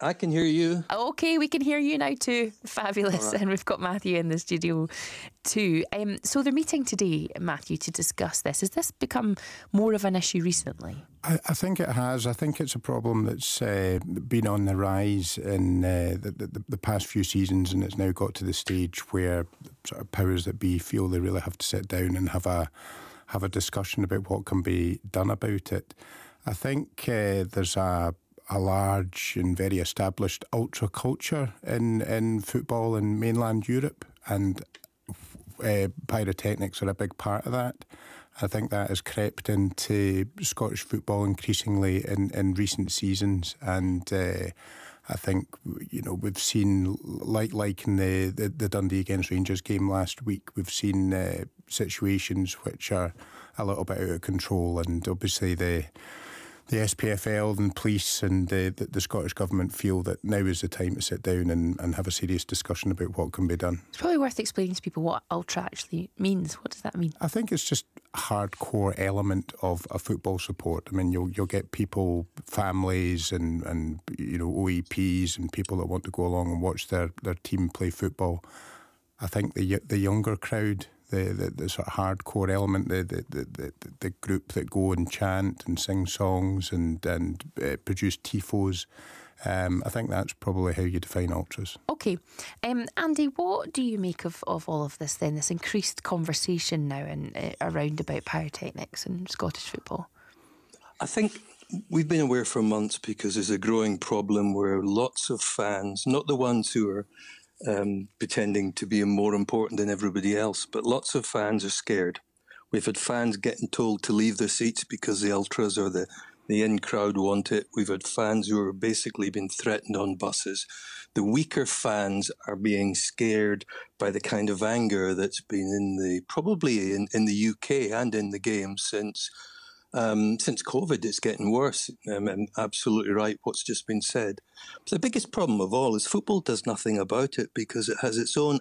I can hear you. Okay, we can hear you now too. Fabulous. All right. And we've got Matthew in the studio too. Um, so they're meeting today, Matthew, to discuss this. Has this become more of an issue recently? I, I think it has. I think it's a problem that's uh, been on the rise in uh, the, the, the past few seasons, and it's now got to the stage where sort of powers that be feel they really have to sit down and have a have a discussion about what can be done about it. I think uh, there's a a large and very established ultra culture in in football in mainland Europe, and uh, pyrotechnics are a big part of that. I think that has crept into Scottish football increasingly in, in recent seasons, and uh, I think you know we've seen like like in the, the, the Dundee against Rangers game last week, we've seen uh, situations which are a little bit out of control, and obviously the the SPFL and police and the, the, the Scottish Government feel that now is the time to sit down and, and have a serious discussion about what can be done. It's probably worth explaining to people what ultra actually means. What does that mean? I think it's just a hardcore element of a football support. I mean, you'll you'll get people, families, and and you know OAPs and people that want to go along and watch their, their team play football. I think the the younger crowd, the, the, the sort of hardcore element, the, the, the, the, the group that go and chant and sing songs and and uh, produce tifos. Um, I think that's probably how you define ultras. Okay. Um, Andy, what do you make of, of all of this then, this increased conversation now in, uh, around about pyrotechnics and Scottish football? I think we've been aware for months because there's a growing problem where lots of fans, not the ones who are um, pretending to be more important than everybody else, but lots of fans are scared. We've had fans getting told to leave their seats because the ultras or the the in crowd want it. We've had fans who are basically been threatened on buses. The weaker fans are being scared by the kind of anger that's been in the probably in, in the UK and in the game since um, since COVID. It's getting worse. Um, and absolutely right. What's just been said. But the biggest problem of all is football does nothing about it because it has its own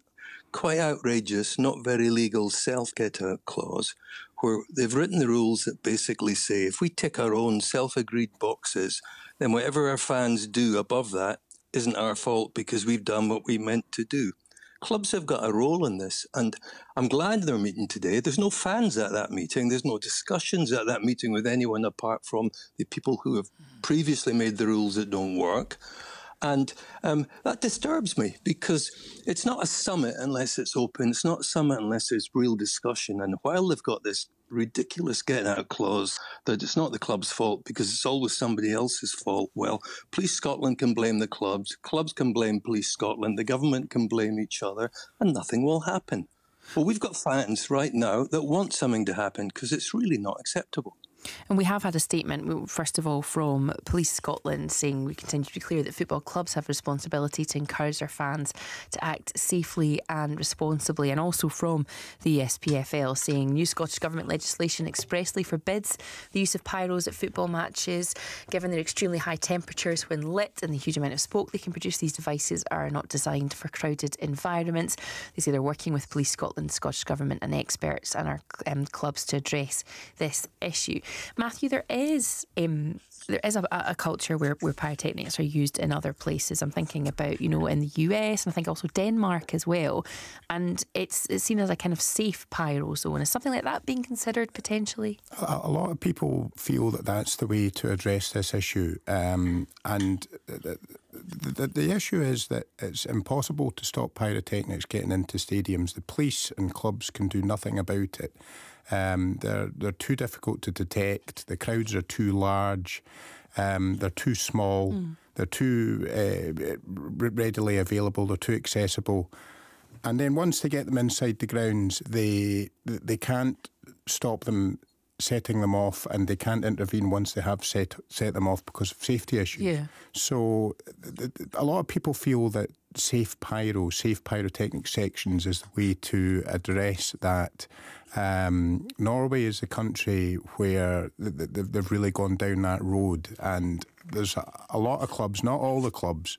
quite outrageous, not very legal self get out clause where they've written the rules that basically say if we tick our own self agreed boxes, then whatever our fans do above that isn't our fault because we've done what we meant to do. Clubs have got a role in this, and I'm glad they're meeting today. There's no fans at that meeting. There's no discussions at that meeting with anyone apart from the people who have previously made the rules that don't work. And um, that disturbs me because it's not a summit unless it's open. It's not a summit unless there's real discussion. And while they've got this ridiculous get out clause that it's not the club's fault because it's always somebody else's fault, well, Police Scotland can blame the clubs, clubs can blame Police Scotland, the government can blame each other, and nothing will happen. Well, we've got fans right now that want something to happen because it's really not acceptable. And we have had a statement, first of all, from Police Scotland saying we continue to be clear that football clubs have responsibility to encourage their fans to act safely and responsibly, and also from the SPFL saying new Scottish Government legislation expressly forbids the use of pyros at football matches, given their extremely high temperatures when lit and the huge amount of smoke they can produce. These devices are not designed for crowded environments. They say they're working with Police Scotland, Scottish Government, and experts and our um, clubs to address this issue. Matthew, there is um, there is a, a culture where, where pyrotechnics are used in other places. I'm thinking about, you know, in the US and I think also Denmark as well. And it's it's seen as a kind of safe pyro zone. Is something like that being considered potentially? A, a lot of people feel that that's the way to address this issue. Um, and the, the, the issue is that it's impossible to stop pyrotechnics getting into stadiums. The police and clubs can do nothing about it. Um, they're they're too difficult to detect. The crowds are too large. Um, they're too small. Mm. They're too uh, readily available. They're too accessible. And then once they get them inside the grounds, they they can't stop them setting them off, and they can't intervene once they have set set them off because of safety issues. Yeah. So a lot of people feel that safe pyro, safe pyrotechnic sections is the way to address that. Um, Norway is a country where they've really gone down that road, and there's a lot of clubs, not all the clubs,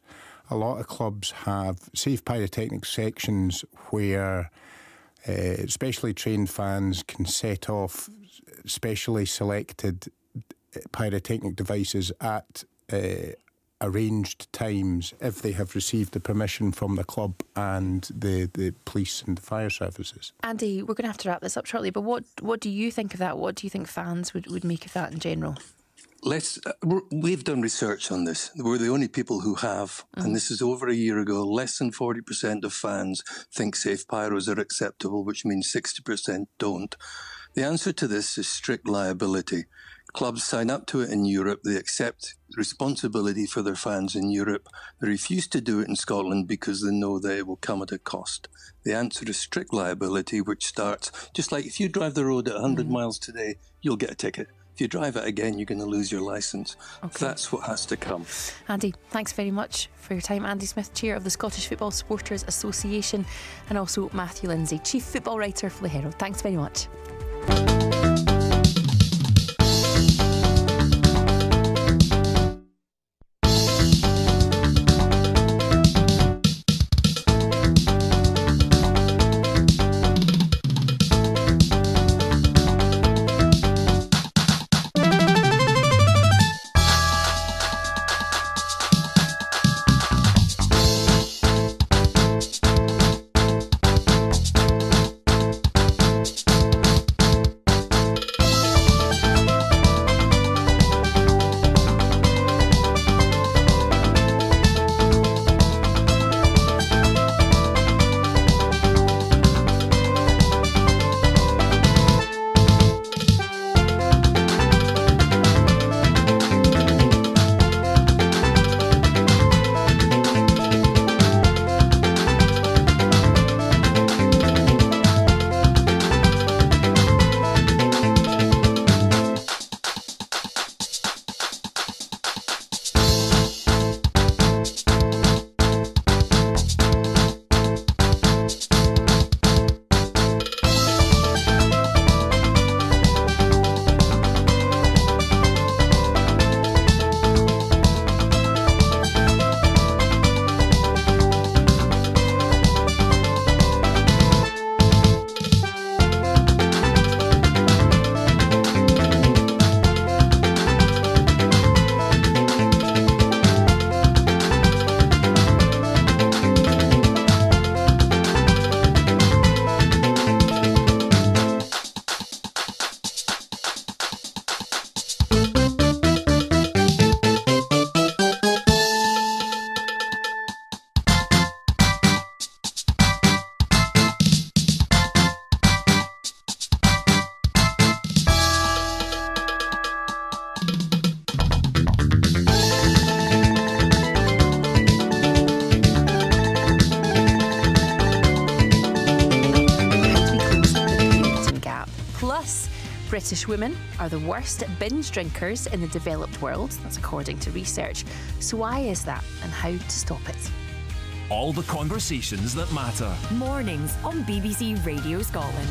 a lot of clubs have safe pyrotechnic sections where uh, specially trained fans can set off specially selected pyrotechnic devices at uh, arranged times if they have received the permission from the club and the, the police and the fire services. Andy, we're going to have to wrap this up shortly, but what, what do you think of that? What do you think fans would, would make of that in general? Let's. Uh, we've done research on this. We're the only people who have, mm. and this is over a year ago. Less than forty percent of fans think safe pyros are acceptable, which means sixty percent don't. The answer to this is strict liability. Clubs sign up to it in Europe. They accept responsibility for their fans in Europe. They refuse to do it in Scotland because they know that it will come at a cost. The answer is strict liability, which starts just like if you drive the road at 100 mm. miles today, you'll get a ticket. If you drive it again, you're going to lose your licence. Okay. That's what has to come. Andy, thanks very much for your time. Andy Smith, Chair of the Scottish Football Supporters Association, and also Matthew Lindsay, Chief Football Writer for The Herald. Thanks very much. British women are the worst binge drinkers in the developed world. That's according to research. So, why is that and how to stop it? All the conversations that matter. Mornings on BBC Radio Scotland.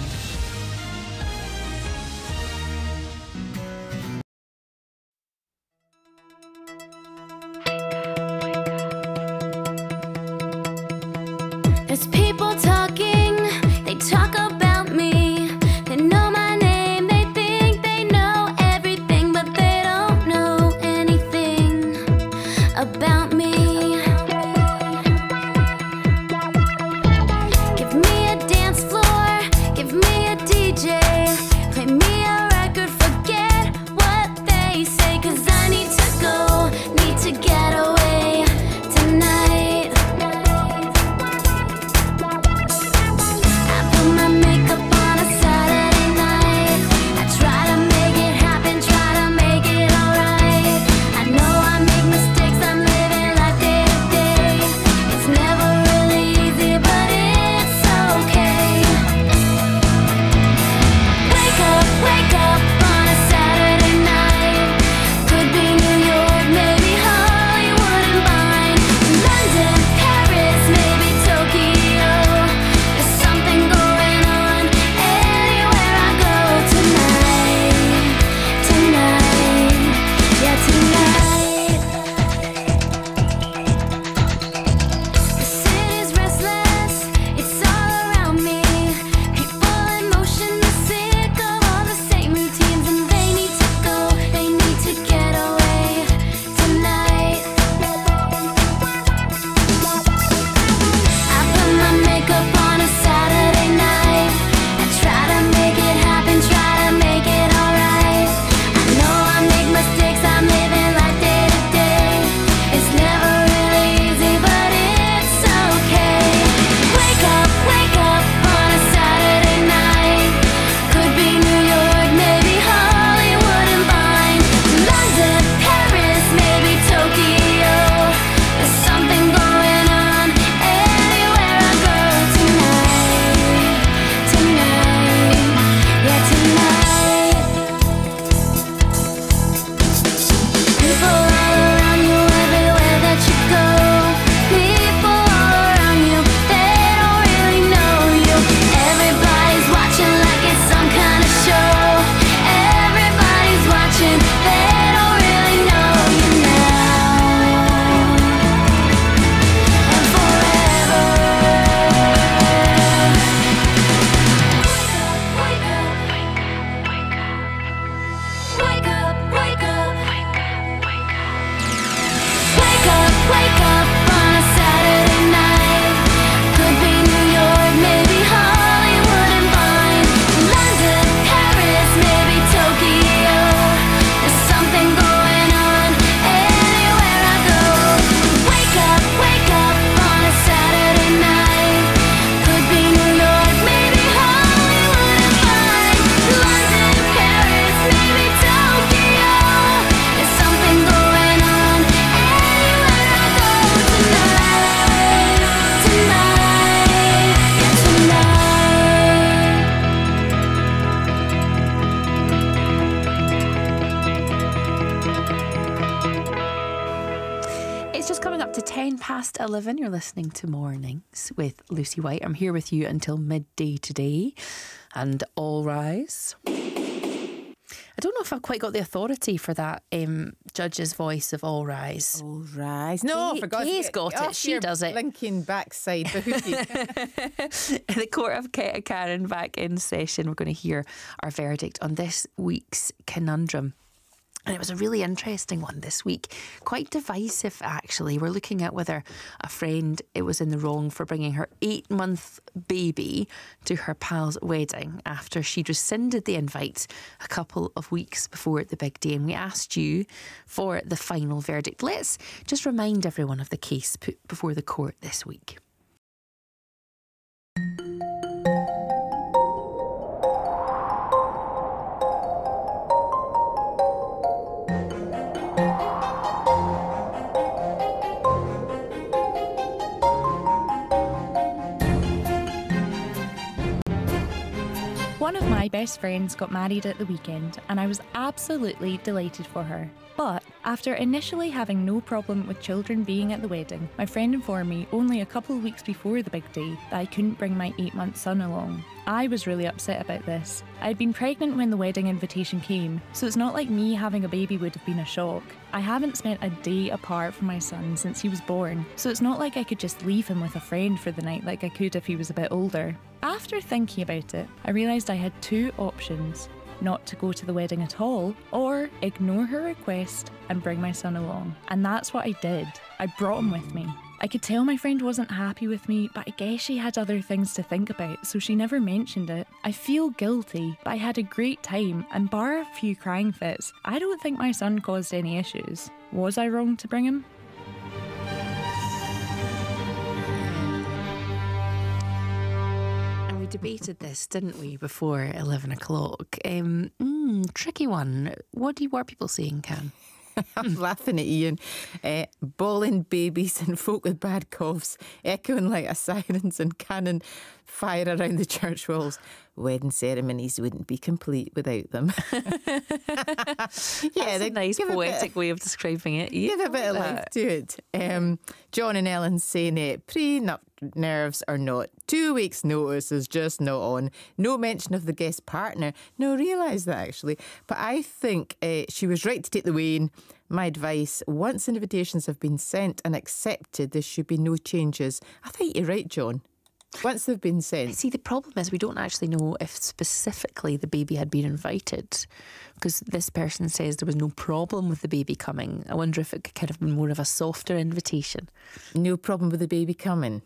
To Mornings with Lucy White. I'm here with you until midday today. And all rise. I don't know if I've quite got the authority for that um, judge's voice of all rise. All rise. No, Kay- for God's Kay's got it. She does it. Blinking backside, Bahookie. the Court of Ca- Karen back in session. We're going to hear our verdict on this week's conundrum. And it was a really interesting one this week. Quite divisive, actually. We're looking at whether a friend it was in the wrong for bringing her eight month baby to her pal's wedding after she'd rescinded the invite a couple of weeks before the big day. And we asked you for the final verdict. Let's just remind everyone of the case put before the court this week. My best friends got married at the weekend, and I was absolutely delighted for her. But after initially having no problem with children being at the wedding, my friend informed me only a couple of weeks before the big day that I couldn't bring my eight month son along. I was really upset about this. I'd been pregnant when the wedding invitation came, so it's not like me having a baby would have been a shock. I haven't spent a day apart from my son since he was born, so it's not like I could just leave him with a friend for the night like I could if he was a bit older. After thinking about it, I realised I had two options not to go to the wedding at all, or ignore her request and bring my son along. And that's what I did. I brought him with me. I could tell my friend wasn't happy with me, but I guess she had other things to think about, so she never mentioned it. I feel guilty, but I had a great time, and bar a few crying fits, I don't think my son caused any issues. Was I wrong to bring him? Debated this, didn't we, before 11 o'clock? Um, mm, tricky one. What do you, people saying, Can? I'm laughing at Ian. Uh, bawling babies and folk with bad coughs echoing like a sirens and cannon fire around the church walls. Wedding ceremonies wouldn't be complete without them. yeah, That's a nice poetic way of describing it. Give a bit of like life that. to it. Um, John and Ellen saying it prenup nerves are not. Two weeks' notice is just not on. No mention of the guest partner. No, realise that actually. But I think uh, she was right to take the in. My advice once invitations have been sent and accepted, there should be no changes. I think you're right, John. Once they've been sent. See, the problem is we don't actually know if specifically the baby had been invited because this person says there was no problem with the baby coming. I wonder if it could kind of been more of a softer invitation. No problem with the baby coming.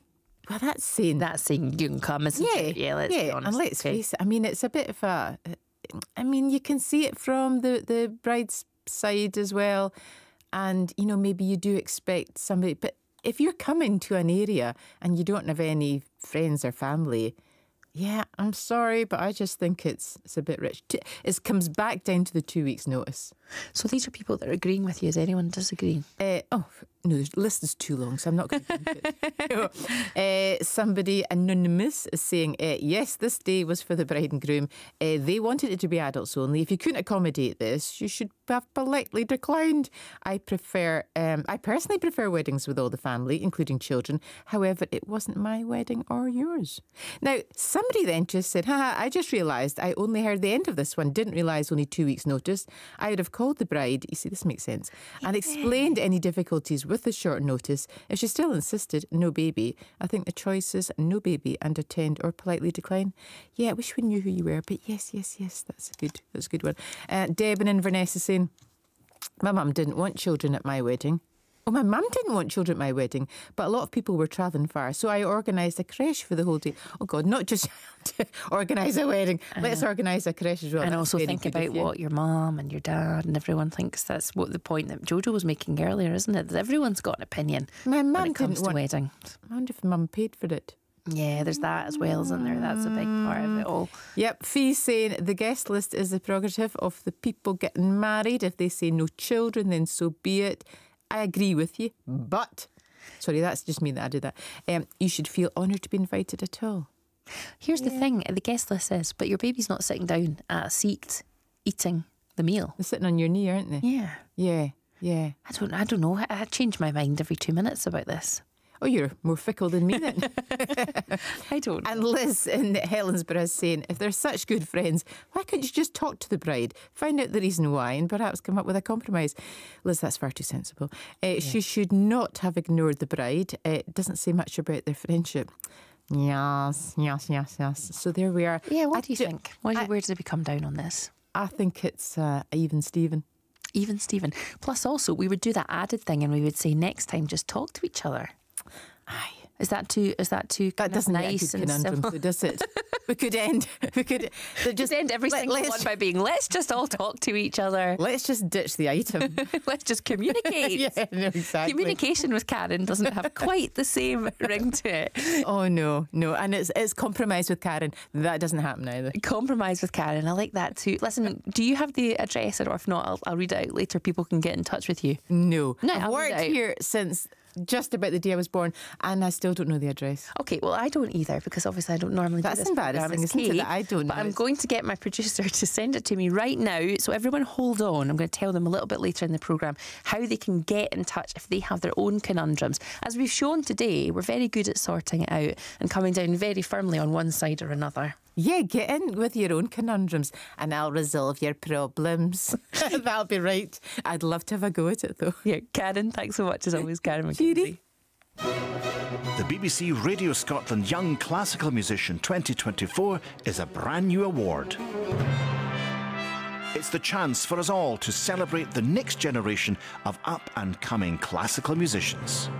Well, that's saying that's saying you can come, isn't yeah, it? Yeah, let's yeah. be honest. And let's okay. face it. I mean, it's a bit of a. I mean, you can see it from the the bride's side as well, and you know maybe you do expect somebody, but if you're coming to an area and you don't have any friends or family. Yeah, I'm sorry, but I just think it's it's a bit rich. It comes back down to the two weeks' notice. So these are people that are agreeing with you. Is anyone disagreeing? Uh, oh no, the list is too long, so I'm not going to. uh, somebody anonymous is saying, uh, yes, this day was for the bride and groom. Uh, they wanted it to be adults only. If you couldn't accommodate this, you should have politely declined. I prefer, um, I personally prefer weddings with all the family, including children. However, it wasn't my wedding or yours. Now, somebody then just said, haha, I just realised I only heard the end of this one, didn't realise only two weeks' notice. I would have called the bride, you see, this makes sense, and explained any difficulties with the short notice. If she still insisted, no baby, I think the choice is no baby and attend or politely decline. Yeah, I wish we knew who you were, but yes, yes, yes, that's a good, that's a good one. Uh, Deb and Inverness is saying, my mum didn't want children at my wedding. Oh, my mum didn't want children at my wedding, but a lot of people were travelling far, so I organised a creche for the whole day. Oh God, not just to organise a wedding. Let's organise a creche as well. And That's also think about you. what your mum and your dad and everyone thinks. That's what the point that Jojo was making earlier, isn't it? That everyone's got an opinion My when mum it comes didn't to want wedding. I wonder if mum paid for it. Yeah, there's that as well, isn't there? That's a big part of it all. Yep, Fee's saying the guest list is the prerogative of the people getting married. If they say no children, then so be it. I agree with you, but sorry, that's just me that I did that. Um, you should feel honoured to be invited at all. Here's the thing the guest list says, but your baby's not sitting down at a seat eating the meal. They're sitting on your knee, aren't they? Yeah. Yeah, yeah. I don't I don't know. I, I change my mind every two minutes about this. Oh, you're more fickle than me then. I don't. And Liz in Helensburgh is saying, if they're such good friends, why couldn't you just talk to the bride, find out the reason why, and perhaps come up with a compromise? Liz, that's far too sensible. Uh, She should not have ignored the bride. Uh, it doesn't say much about their friendship. Yes, yes, yes, yes. So there we are. Yeah, what I do you do- think? Why, I- where does it come down on this? I think it's uh, even Stephen. Even Stephen. Plus, also, we would do that added thing and we would say next time just talk to each other. Aye. Is that too? Is that too? That doesn't nice get a conundrum, though, does it? we could end. We could Just end every let- single one by being let's just all talk to each other. Let's just ditch the item. let's just communicate. yeah, no, exactly. Communication with Karen doesn't have quite the same ring to it. Oh no, no, and it's it's compromise with Karen. That doesn't happen either. Compromise with Karen. I like that too. Listen, do you have the address, or if not, I'll, I'll read it out later. People can get in touch with you. No, No, I've I'll worked here since just about the day I was born, and I still don't know the address. Okay, well, I don't either because obviously I don't normally That's do this embarrassing, isn't it, that I don't But know I'm going to get my producer to send it to me right now. So everyone hold on. I'm going to tell them a little bit later in the program how they can get in touch if they have their own conundrums. As we've shown today, we're very good at sorting it out and coming down very firmly on one side or another. Yeah, get in with your own conundrums and I'll resolve your problems. That'll be right. I'd love to have a go at it though. Yeah, Karen, thanks so much as always, Karen McKenzie. The BBC Radio Scotland Young Classical Musician 2024 is a brand new award. It's the chance for us all to celebrate the next generation of up and coming classical musicians.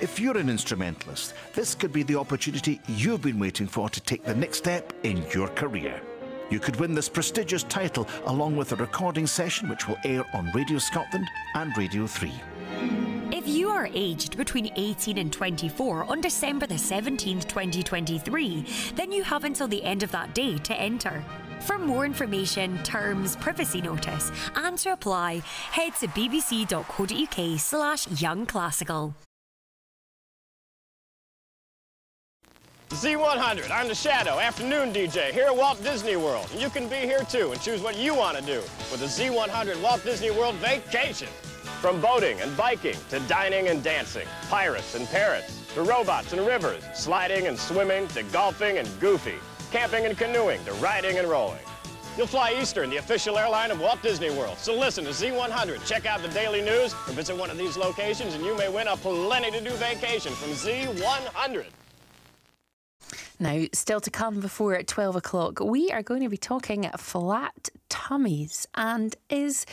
If you're an instrumentalist, this could be the opportunity you've been waiting for to take the next step in your career. You could win this prestigious title along with a recording session which will air on Radio Scotland and Radio 3. If you are aged between 18 and 24 on December the 17th, 2023, then you have until the end of that day to enter. For more information, terms, privacy notice, and to apply, head to bbc.co.uk slash youngclassical. Z100, I'm the Shadow, afternoon DJ here at Walt Disney World. And you can be here too and choose what you want to do with the Z100 Walt Disney World Vacation. From boating and biking to dining and dancing, pirates and parrots, to robots and rivers, sliding and swimming, to golfing and goofy, camping and canoeing, to riding and rolling. You'll fly Eastern, the official airline of Walt Disney World. So listen to Z100, check out the daily news, or visit one of these locations and you may win a plenty to do vacation from Z100. Now, still to come before at 12 o'clock, we are going to be talking flat tummies. And is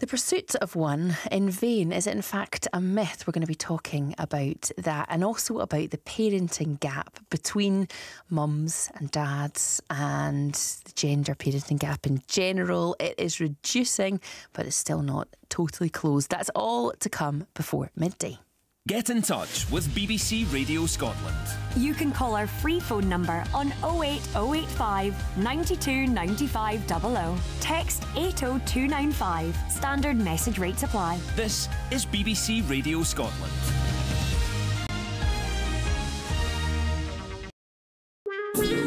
the pursuit of one in vain? Is it in fact a myth? We're going to be talking about that and also about the parenting gap between mums and dads and the gender parenting gap in general. It is reducing, but it's still not totally closed. That's all to come before midday. Get in touch with BBC Radio Scotland. You can call our free phone number on 08085 92 95 00. Text 80295. Standard message rates apply. This is BBC Radio Scotland. Taylor,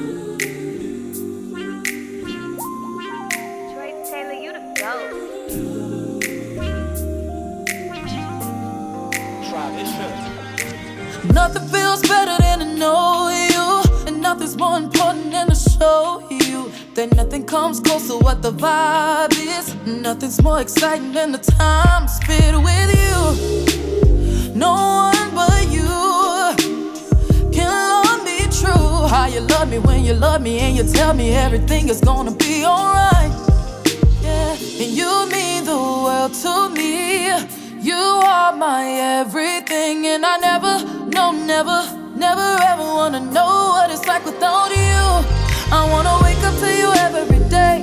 Nothing feels better than to know you, and nothing's more important than to show you that nothing comes close to what the vibe is. Nothing's more exciting than the time spent with you. No one but you can love me true. How you love me when you love me, and you tell me everything is gonna be alright. Yeah, and you mean the world to me. You are my everything, and I never, no, never, never ever wanna know what it's like without you. I wanna wake up to you every day.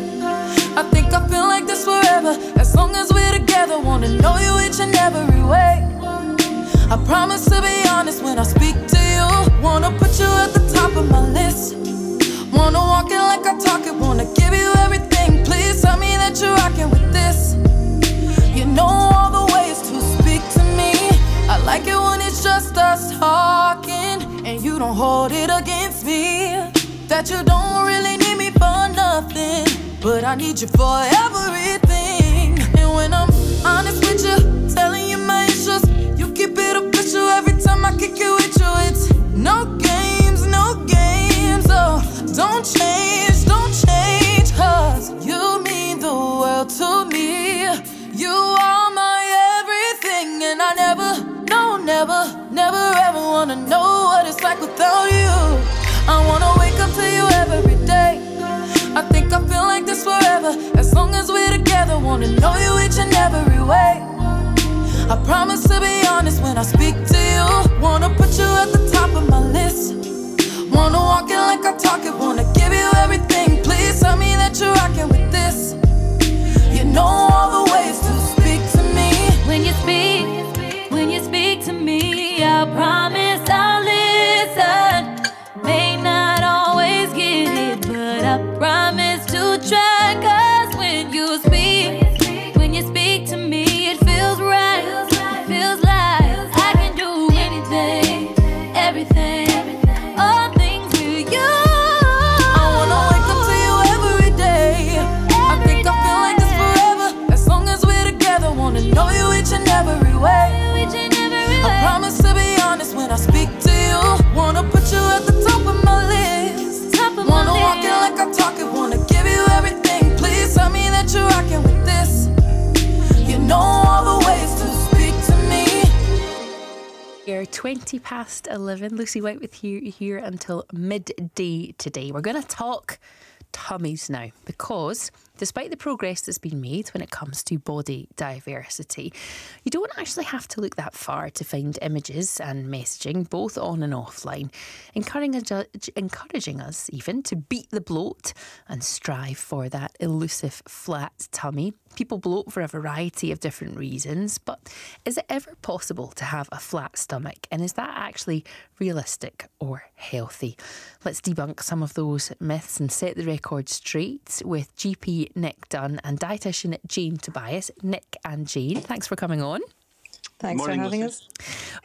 I think I feel like this forever, as long as we're together. Wanna know you each and every way. I promise to be honest when I speak to you. Wanna put you at the top of my list. Wanna walk it like I talk it, wanna give you everything. Please tell me that you're rocking like it when it's just us talking, and you don't hold it against me. That you don't really need me for nothing, but I need you for everything. And when I'm honest with you, telling you my issues, you keep it official every time I kick it with you. It's no games, no games. Oh, don't change, don't change, cause you mean the world to me. You are it's like without you. I wanna wake up to you every day. I think I feel like this forever, as long as we're together. Wanna know you each and every way. I promise to be honest when I speak to you. Wanna put you at the top of my list. Wanna walk it like I talk it, wanna give you everything. Please tell me that you're rocking with this. You know all the ways to speak to me. When you speak, when you speak to me, I promise stop talking, wanna give you everything. Please tell me that you're rocking with this. You know all the ways to speak to me. Here, 20 past 11. Lucy White with you here until midday today. We're going to talk tummies now because despite the progress that's been made when it comes to body diversity, you don't actually have to look that far to find images and messaging, both on and offline, encouraging, us even to beat the bloat and strive for that elusive flat tummy. People bloat for a variety of different reasons, but is it ever possible to have a flat stomach? And is that actually realistic or healthy? Let's debunk some of those myths and set the record straight with GP Nick Dunn and dietitian Jane Tobias. Nick and Jane, thanks for coming on. Thanks Morning, for having us.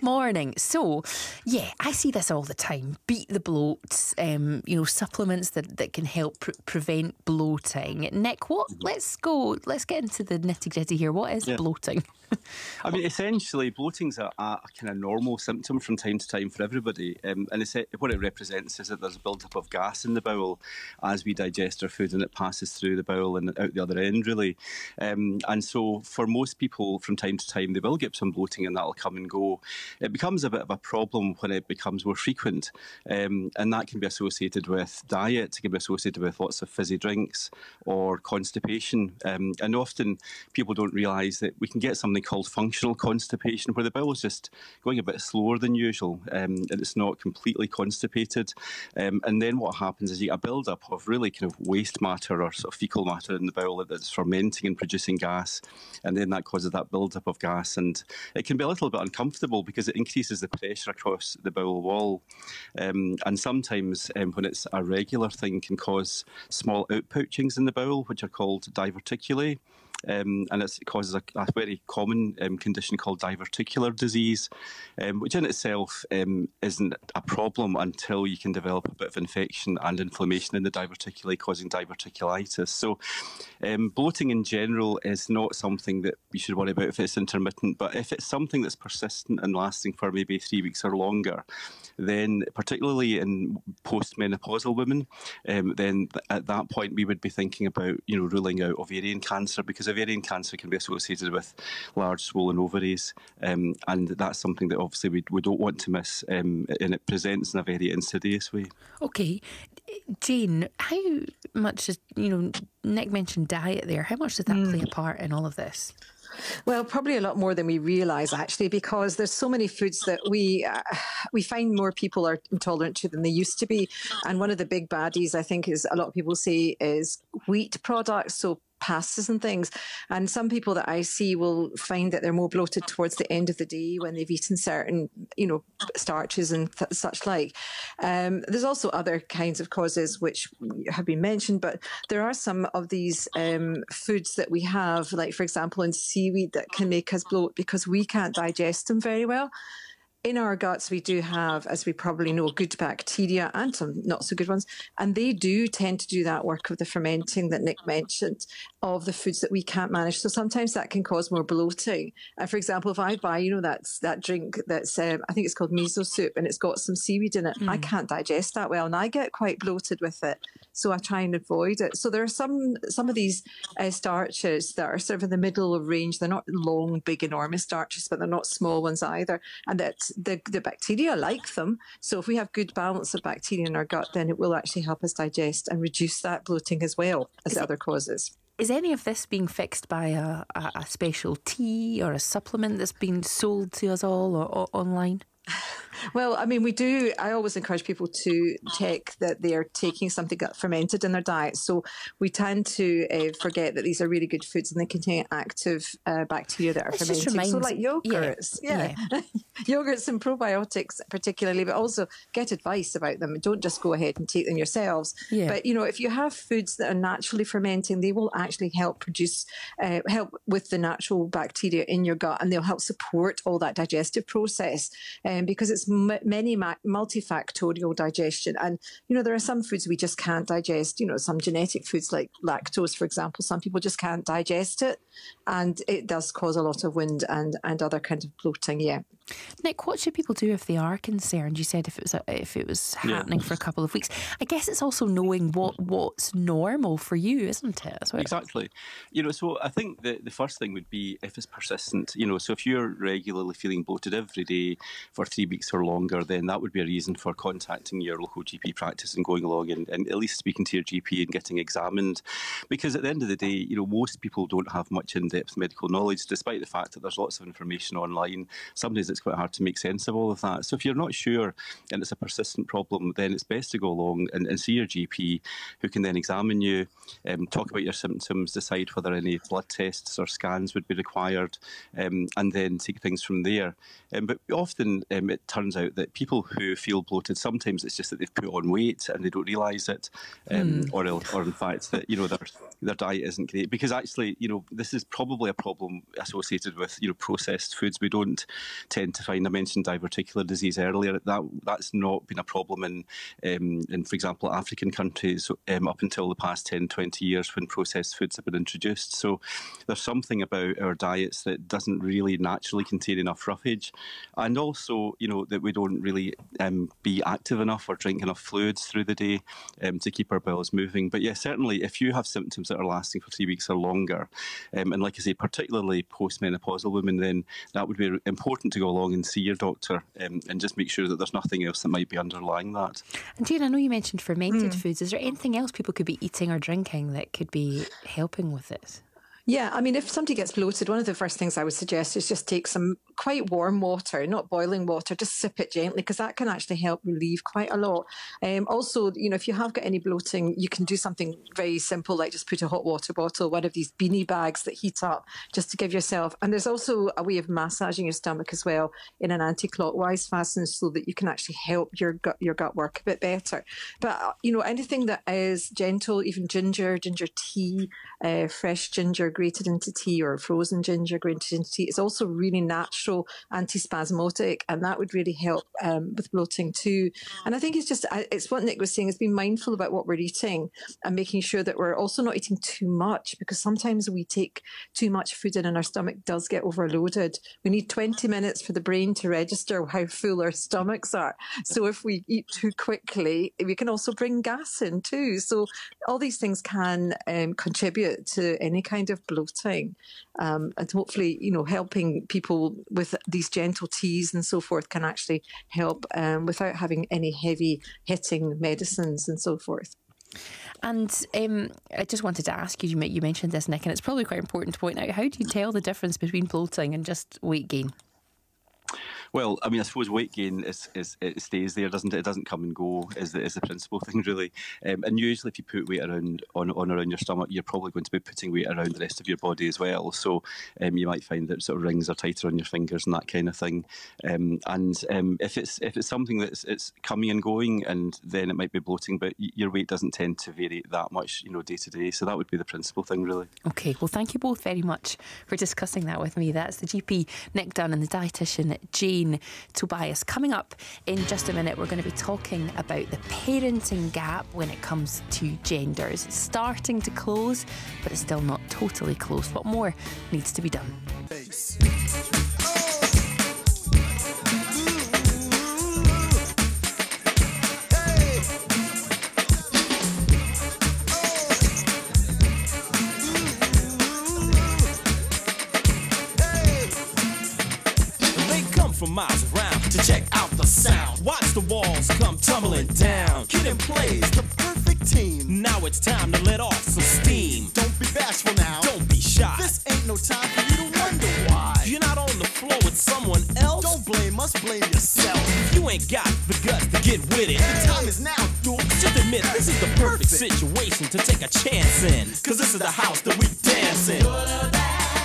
Morning. So, yeah, I see this all the time. Beat the bloat. Um, you know, supplements that, that can help pre- prevent bloating. Nick, what? Let's go. Let's get into the nitty gritty here. What is Yeah. bloating? I mean, essentially, bloating's a, a, a kind of normal symptom from time to time for everybody, um, and it's, what it represents is that there's a build-up of gas in the bowel as we digest our food, and it passes through the bowel and out the other end, really. Um, and so, for most people, from time to time, they will get some bloating, and that'll come and go. It becomes a bit of a problem when it becomes more frequent, um, and that can be associated with diet, it can be associated with lots of fizzy drinks or constipation, um, and often people don't realise that we can get something called functional constipation, where the bowel is just going a bit slower than usual um, and it's not completely constipated. Um, and then what happens is you get a build-up of really kind of waste matter or sort of fecal matter in the bowel that's fermenting and producing gas, and then that causes that build-up of gas, and it can be a little bit uncomfortable because it increases the pressure across the bowel wall, um, and sometimes um, when it's a regular thing, can cause small outpouchings in the bowel, which are called diverticulae um, and it causes a, a very common um, condition called diverticular disease, um, which in itself um, isn't a problem until you can develop a bit of infection and inflammation in the diverticulae, causing diverticulitis. So, um, bloating in general is not something that you should worry about if it's intermittent, but if it's something that's persistent and lasting for maybe three weeks or longer, then particularly in postmenopausal women, then th- at that point we would be thinking about you know ruling out ovarian cancer because ovarian cancer can be associated with large swollen ovaries, um, and that's something that obviously we, we don't want to miss, um, and it presents in a very insidious way. Okay, Jane, how much is, you know, Nick mentioned diet there. How much does that play a part in all of this? Well, probably a lot more than we realise actually, because there's so many foods that we uh, we find more people are intolerant to than they used to be. And one of the big baddies, I think, is a lot of people say is wheat products. So pastas and things. And some people that I see will find that they're more bloated towards the end of the day when they've eaten certain, you know, starches and th- such like. Um, there's also other kinds of causes which have been mentioned, but there are some of these um, foods that we have, like for example, in seaweed, that can make us bloat because we can't digest them very well in our guts, we do have, as we probably know, good bacteria and some not so good ones. And they do tend to do that work of the fermenting that Nick mentioned of the foods that we can't manage. So sometimes that can cause more bloating. And for example, if I buy, you know, that's that drink that's, um, I think it's called miso soup and it's got some seaweed in it, I can't digest that well and I get quite bloated with it. So I try and avoid it. So there are some, some of these uh, starches that are sort of in the middle of range. They're not long, big, enormous starches, but they're not small ones either. And that the, the bacteria like them. So if we have good balance of bacteria in our gut, then it will actually help us digest and reduce that bloating as well as other causes. Is any of this being fixed by a, a, a special tea or a supplement that's been sold to us all or, or online? Well, I mean, we do. I always encourage people to check that they are taking something fermented in their diet. So we tend to uh, forget that these are really good foods and they contain active uh, bacteria that are fermenting. So, like yogurts, yeah, yeah, yogurts and probiotics, particularly, but also get advice about them. Don't just go ahead and take them yourselves. Yeah. But you know, if you have foods that are naturally fermenting, they will actually help produce, uh, help with the natural bacteria in your gut, and they'll help support all that digestive process. Um, because it's m- many ma- multifactorial digestion, and you know there are some foods we just can't digest. You know, some genetic foods like lactose, for example, some people just can't digest it, and it does cause a lot of wind and and other kinds of bloating. Yeah, Nick, what should people do if they are concerned? You said if it was a, if it was Yeah. happening for a couple of weeks. I guess it's also knowing what what's normal for you, isn't it? That's what it- Exactly. You know, so I think the, the first thing would be if it's persistent. You know, so if you're regularly feeling bloated every day for three weeks or longer, then that would be a reason for contacting your local GP practice and going along and, and at least speaking to your GP and getting examined. Because at the end of the day, you know, most people don't have much in-depth medical knowledge, despite the fact that there's lots of information online. Some days it's quite hard to make sense of all of that. So if you're not sure and it's a persistent problem, then it's best to go along and, and see your GP, who can then examine you, um, talk about your symptoms, decide whether any blood tests or scans would be required, um, and then take things from there. Um, but often um, it turns out that people who feel bloated, sometimes it's just that they've put on weight and they don't realise it, um, Hmm. or, or in fact that you know their their diet isn't great. Because actually, you know, this is probably a problem associated with you know processed foods. We don't tend to find. I mentioned diverticular disease earlier. That that's not been a problem in um, in for example African countries um, up until the past 10, 20 years when processed foods have been introduced. So there's something about our diets that doesn't really naturally contain enough roughage, and also you know that we don't really um, be active enough or drink enough fluids through the day um, to keep our bowels moving. But yeah, certainly if you have symptoms that are lasting for three weeks or longer, um, and like I say, particularly postmenopausal women, then that would be important to go along and see your doctor um, and just make sure that there's nothing else that might be underlying that. And Jane, I know you mentioned fermented Hmm. foods. Is there anything else people could be eating or drinking that could be helping with it? Yeah, I mean, if somebody gets bloated, one of the first things I would suggest is just take some quite warm water, not boiling water, just sip it gently because that can actually help relieve quite a lot. Um, also, you know, if you have got any bloating, you can do something very simple like just put a hot water bottle, one of these beanie bags that heat up, just to give yourself. And there's also a way of massaging your stomach as well in an anti-clockwise fashion, so that you can actually help your gut your gut work a bit better. But uh, you know, anything that is gentle, even ginger, ginger tea, uh, fresh ginger grated into tea, or frozen ginger grated into tea, is also really natural antispasmodic, and that would really help um, with bloating too. And I think it's just it's what Nick was saying: is being mindful about what we're eating and making sure that we're also not eating too much, because sometimes we take too much food in and our stomach does get overloaded. We need 20 minutes for the brain to register how full our stomachs are. So if we eat too quickly, we can also bring gas in too. So all these things can um, contribute to any kind of bloating. Um, and hopefully, you know, helping people with these gentle teas and so forth can actually help um, without having any heavy hitting medicines and so forth. And um, I just wanted to ask you, you, men- you mentioned this, Nick, and it's probably quite important to point out how do you tell the difference between bloating and just weight gain? Well, I mean, I suppose weight gain is, is it stays there, doesn't it? It doesn't come and go. Is the is the principal thing really? Um, and usually, if you put weight around on on around your stomach, you're probably going to be putting weight around the rest of your body as well. So um, you might find that sort of rings are tighter on your fingers and that kind of thing. Um, and um, if it's if it's something that's it's coming and going, and then it might be bloating, but your weight doesn't tend to vary that much, you know, day to day. So that would be the principal thing, really. Okay, well, thank you both very much for discussing that with me. That's the GP Nick Dunn and the dietitian Tobias. Coming up in just a minute, we're going to be talking about the parenting gap when it comes to genders. It's starting to close, but it's still not totally closed. What more needs to be done? From miles around to check out the sound. Watch the walls come tumbling down. Kid and plays the perfect team. Now it's time to let off some steam. Don't be bashful now. Don't be shy. This ain't no time for you to wonder why. You're not on the floor with someone else. Don't blame us, blame yourself. If you ain't got the guts to get with it, the time is now, dude. Just admit this is the perfect situation to take a chance in. Cause this is the house that we dance in.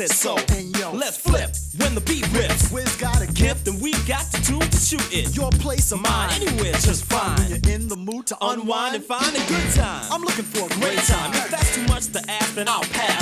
It so. And yo, let's flip when the beat rips. Wiz got a Gift and we got the tune to shoot it. Your place of Mine anywhere just fine. When you're in the mood to Unwind and find a good time. I'm looking for a Great time. If that's too much to ask, then I'll pass.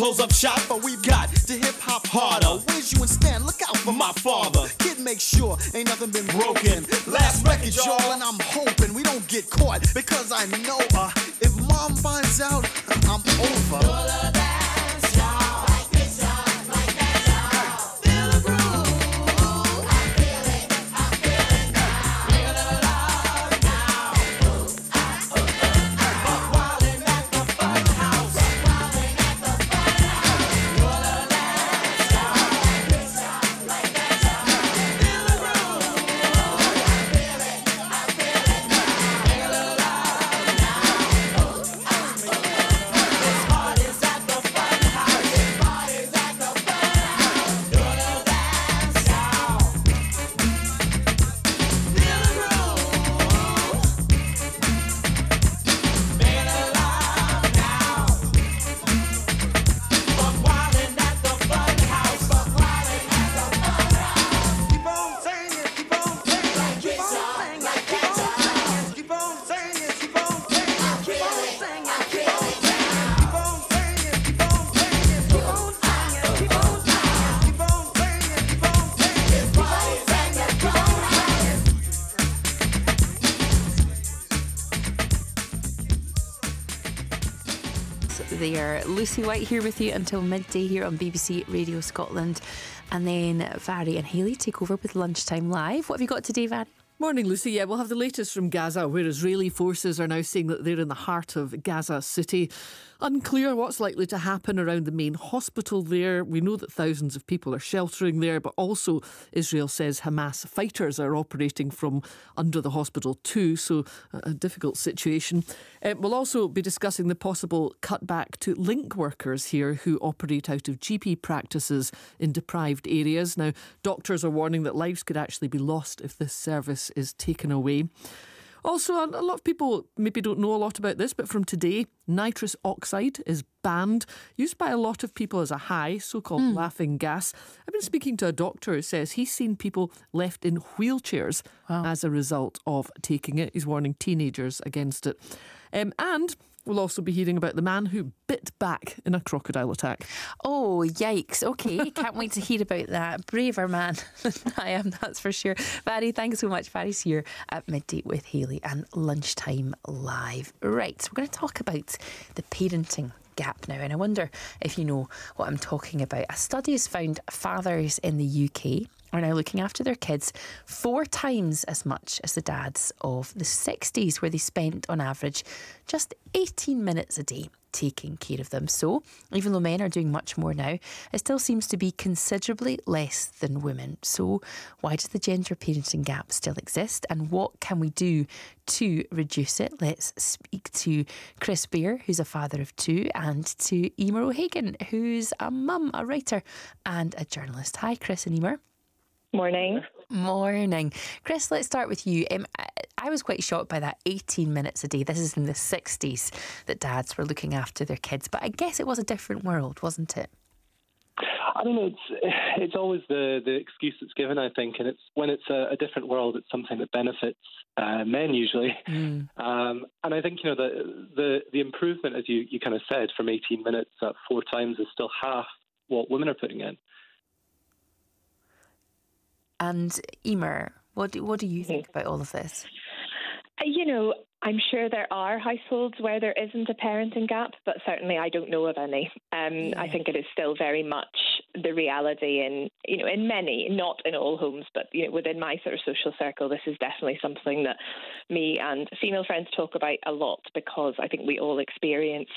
Close up shop, White here with you until midday here on BBC Radio Scotland. And then Barry and Haley take over with Lunchtime Live. What have you got today, Barry? Morning, Lucy. Yeah, we'll have the latest from Gaza, where Israeli forces are now saying that they're in the heart of Gaza City. Unclear what's likely to happen around the main hospital there. We know that thousands of people are sheltering there, but also Israel says Hamas fighters are operating from under the hospital too, so a difficult situation. Uh, we'll also be discussing the possible cutback to link workers here who operate out of GP practices in deprived areas. Now, doctors are warning that lives could actually be lost if this service is taken away. Also, a lot of people maybe don't know a lot about this, but from today, nitrous oxide is banned, used by a lot of people as a high, so called laughing gas. I've been speaking to a doctor who says he's seen people left in wheelchairs as a result of taking it. He's warning teenagers against it. Um, and we'll also be hearing about the man who bit back in a crocodile attack. Oh, yikes. Okay, can't wait to hear about that. Braver man than I am, that's for sure. Barry, thanks so much. Barry's here at midday with Haley and lunchtime live. Right, so we're going to talk about the parenting gap now, and I wonder if you know what I'm talking about. A study has found fathers in the UK are now looking after their kids four times as much as the dads of the 60s, where they spent on average just 18 minutes a day taking care of them. So, even though men are doing much more now, it still seems to be considerably less than women. So, why does the gender parenting gap still exist and what can we do to reduce it? Let's speak to Chris Bear, who's a father of two, and to Emer O'Hagan, who's a mum, a writer, and a journalist. Hi, Chris and Emer. Morning. Morning. Chris, let's start with you. Um, I, was quite shocked by that 18 minutes a day. This is in the 60s that dads were looking after their kids, but I guess it was a different world, wasn't it? I don't know. It's it's always the the excuse that's given, I think, and it's when it's a, a different world, it's something that benefits uh, men usually. Um, and I think you know the the the improvement, as you you kind of said, from 18 minutes at four times is still half what women are putting in. And Emer, what do, what do you think about all of this? Uh, You know, I'm sure there are households where there isn't a parenting gap, but certainly I don't know of any. Um, I think it is still very much the reality in you know in many, not in all homes, but you know within my sort of social circle, this is definitely something that me and female friends talk about a lot because I think we all experience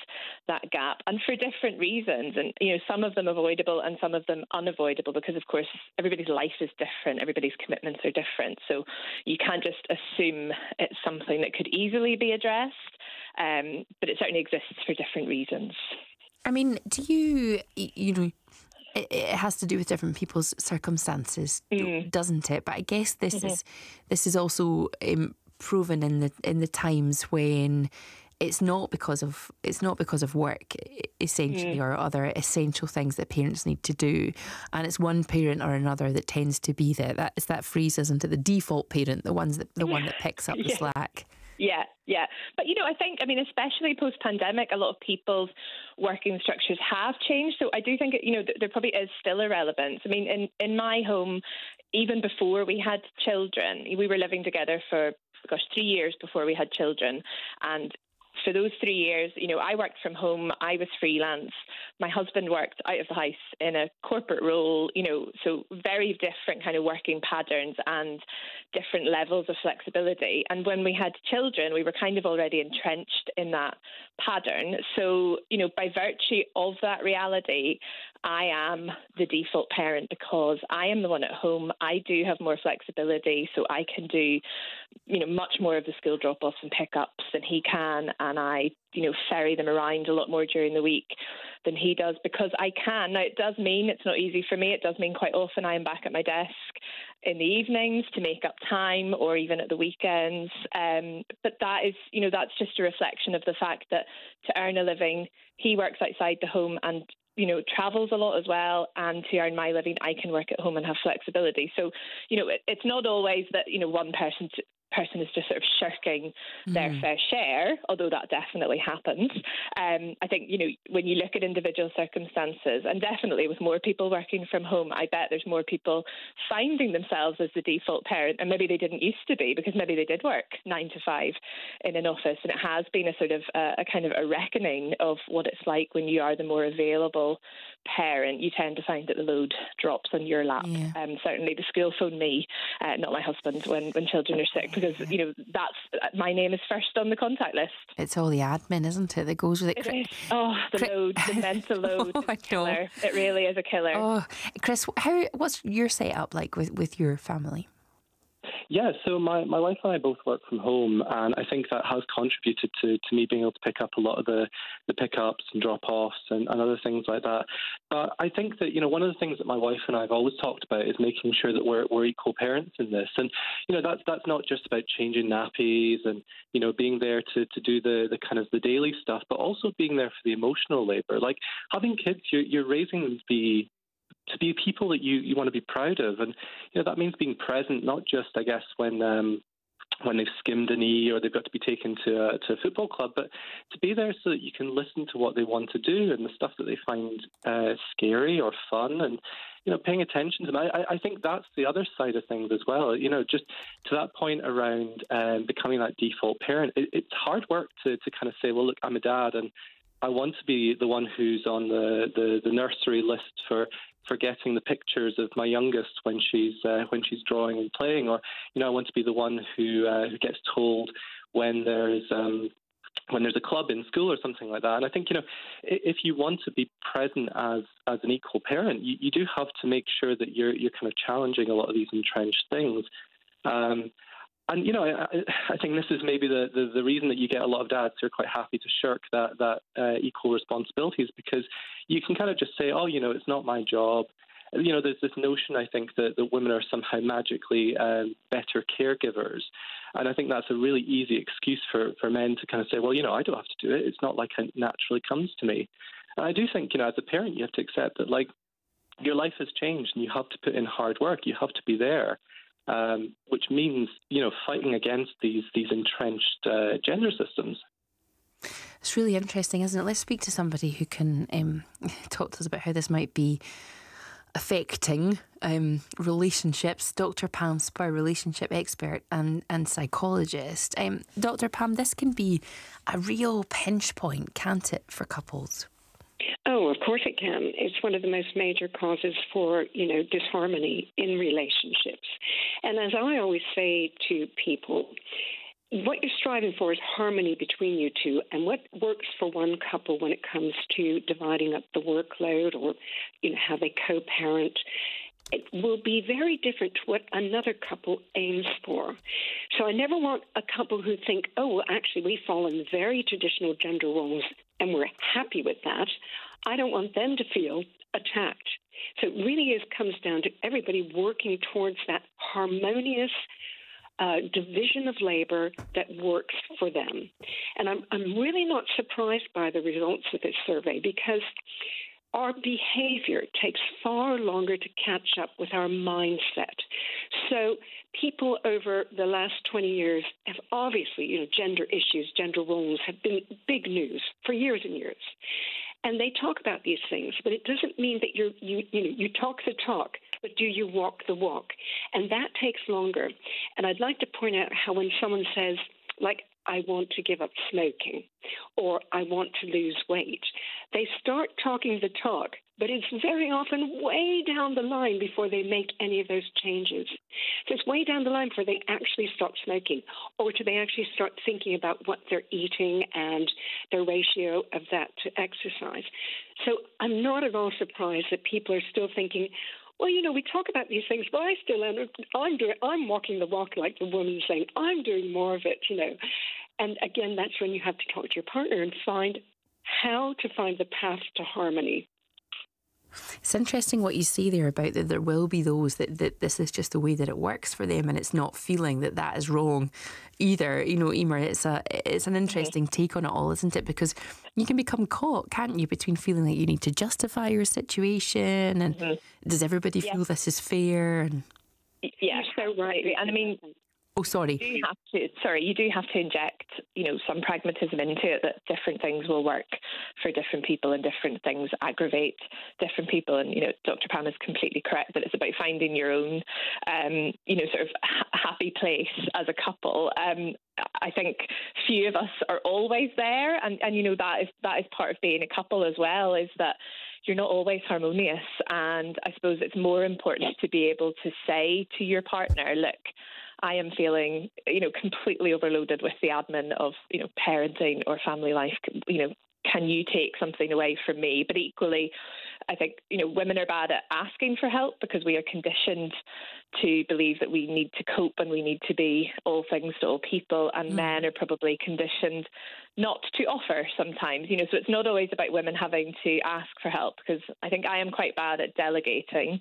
that gap and for different reasons, and you know some of them avoidable and some of them unavoidable because of course everybody's life is different, everybody's commitments are different, so you can't just assume it's something that could easily be addressed, um, but it certainly exists for different reasons. I mean, do you, you know, it, has to do with different people's circumstances, d- doesn't it? But I guess this Mhm. is this is also um, proven in the in the times when it's not because of it's not because of work essentially Mm. or other essential things that parents need to do and it's one parent or another that tends to be there that is that phrase isn't it the default parent the ones that the one that picks up the Yeah. slack Yeah, yeah. But, you know, I think, I mean, especially post pandemic, a lot of people's working structures have changed. So I do think, you know, th- there probably is still a relevance. I mean, in, in my home, even before we had children, we were living together for, gosh, three years before we had children. And for those three years, you know, I worked from home, I was freelance. My husband worked out of the house in a corporate role, you know, so very different kind of working patterns and different levels of flexibility. And when we had children, we were kind of already entrenched in that pattern. So, you know, by virtue of that reality, I am the default parent because I am the one at home. I do have more flexibility, so I can do, you know, much more of the school drop-offs and pickups than he can, and I, you know, ferry them around a lot more during the week than he does because I can. Now, it does mean it's not easy for me. It does mean quite often I am back at my desk in the evenings to make up time or even at the weekends. Um, but that is, you know, that's just a reflection of the fact that to earn a living, he works outside the home and you know travels a lot as well. And to earn my living i can work at home and have flexibility. So you know it, it's not always that you know one person person is just sort of shirking their Mm. fair share, although that definitely happens. Um, I think, you know, when you look at individual circumstances, and definitely with more people working from home, I bet there's more people finding themselves as the default parent, and maybe they didn't used to be because maybe they did work nine to five in an office, and it has been a sort of uh, a kind of a reckoning of what it's like when you are the more available parent. You tend to find that the load drops on your lap. Um, certainly, the school phone me, uh, not my husband, when when children are sick because you know that's my name is first on the contact list. it's all the admin isn't it that goes with it It is. Oh, the load, the mental oh, load, Oh, a killer. It really is a killer. Oh, Chris, how what's your setup like with, with your family? Yeah, so my, my wife and I both work from home, and I think that has contributed to, to me being able to pick up a lot of the, the pickups and drop offs and, and other things like that. But I think that, you know, one of the things that my wife and I have always talked about is making sure that we're, we're equal parents in this. And, you know, that's, that's not just about changing nappies and, you know, being there to, to do the, the kind of the daily stuff, but also being there for the emotional labor. Like having kids, you're, you're raising them to be to be people that you, you want to be proud of. And you know that means being present, not just I guess when um, when they've skimmed a knee or they've got to be taken to a, to a football club, but to be there so that you can listen to what they want to do and the stuff that they find uh, scary or fun and you know paying attention to them. I, I think that's the other side of things as well. You know, just to that point around um, becoming that default parent, it, it's hard work to to kind of say, well, look, I'm a dad and I want to be the one who's on the, the, the nursery list for, for getting the pictures of my youngest when she's uh, when she's drawing and playing, or you know I want to be the one who uh, who gets told when there's um, when there's a club in school or something like that. And I think you know if you want to be present as as an equal parent, you, you do have to make sure that you're you're kind of challenging a lot of these entrenched things. Um, and you know, I, I- think this is maybe the, the, the reason that you get a lot of dads who are quite happy to shirk that that uh, equal responsibilities because you can kind of just say, oh, you know, it's not my job. You know, there's this notion I think that, that women are somehow magically um, better caregivers, and I think that's a really easy excuse for for men to kind of say, well, you know, I don't have to do it. It's not like it naturally comes to me. And I do think, you know, as a parent, you have to accept that like your life has changed and you have to put in hard work. You have to be there, um, which means you know fighting against these these entrenched uh, gender systems. It's really interesting, isn't it? Let's speak to somebody who can um, talk to us about how this might be affecting um, relationships. Dr. Pam Spurr, relationship expert and, and psychologist. Um, Dr. Pam, this can be a real pinch point, can't it, for couples? Oh, of course it can. It's one of the most major causes for, you know, disharmony in relationships. And as I always say to people, what you're striving for is harmony between you two and what works for one couple when it comes to dividing up the workload or you know how they co-parent it will be very different to what another couple aims for. So I never want a couple who think, oh, well, actually, we fall in very traditional gender roles and we're happy with that. I don't want them to feel attacked. So it really is comes down to everybody working towards that harmonious uh, division of labor that works for them. And I'm, I'm really not surprised by the results of this survey because our behavior takes far longer to catch up with our mindset. So, people over the last 20 years have obviously, you know, gender issues, gender roles have been big news for years and years. And they talk about these things, but it doesn't mean that you're, you, you know, you talk the talk, but do you walk the walk? And that takes longer. And I'd like to point out how when someone says, like, I want to give up smoking or I want to lose weight. They start talking the talk, but it's very often way down the line before they make any of those changes. So it's way down the line before they actually stop smoking or do they actually start thinking about what they're eating and the ratio of that to exercise. So I'm not at all surprised that people are still thinking, well, you know, we talk about these things, but I still am. I'm doing. I'm walking the walk, like the woman saying. I'm doing more of it, you know. And again, that's when you have to talk to your partner and find how to find the path to harmony. It's interesting what you say there about that there will be those that, that this is just the way that it works for them and it's not feeling that that is wrong either. You know, Emer, it's a it's an mm-hmm. interesting take on it all, isn't it? Because you can become caught, can't you, between feeling like you need to justify your situation and mm-hmm. does everybody Yeah. feel this is fair and Yeah, so right. And I mean, Oh, sorry. You do have to, sorry, you do have to inject, you know, some pragmatism into it that different things will work for different people and different things aggravate different people. And, you know, Dr. Pam is completely correct that it's about finding your own, um, you know, sort of ha- happy place as a couple. Um, I think few of us are always there, and, and you know that is that is part of being a couple as well. Is that you're not always harmonious, and I suppose it's more important to be able to say to your partner, look. I am feeling, you know, completely overloaded with the admin of, you know, parenting or family life. You know, can you take something away from me? But equally, I think, you know, women are bad at asking for help because we are conditioned to believe that we need to cope and we need to be all things to all people, and mm. men are probably conditioned not to offer sometimes, you know, so it's not always about women having to ask for help because I think I am quite bad at delegating.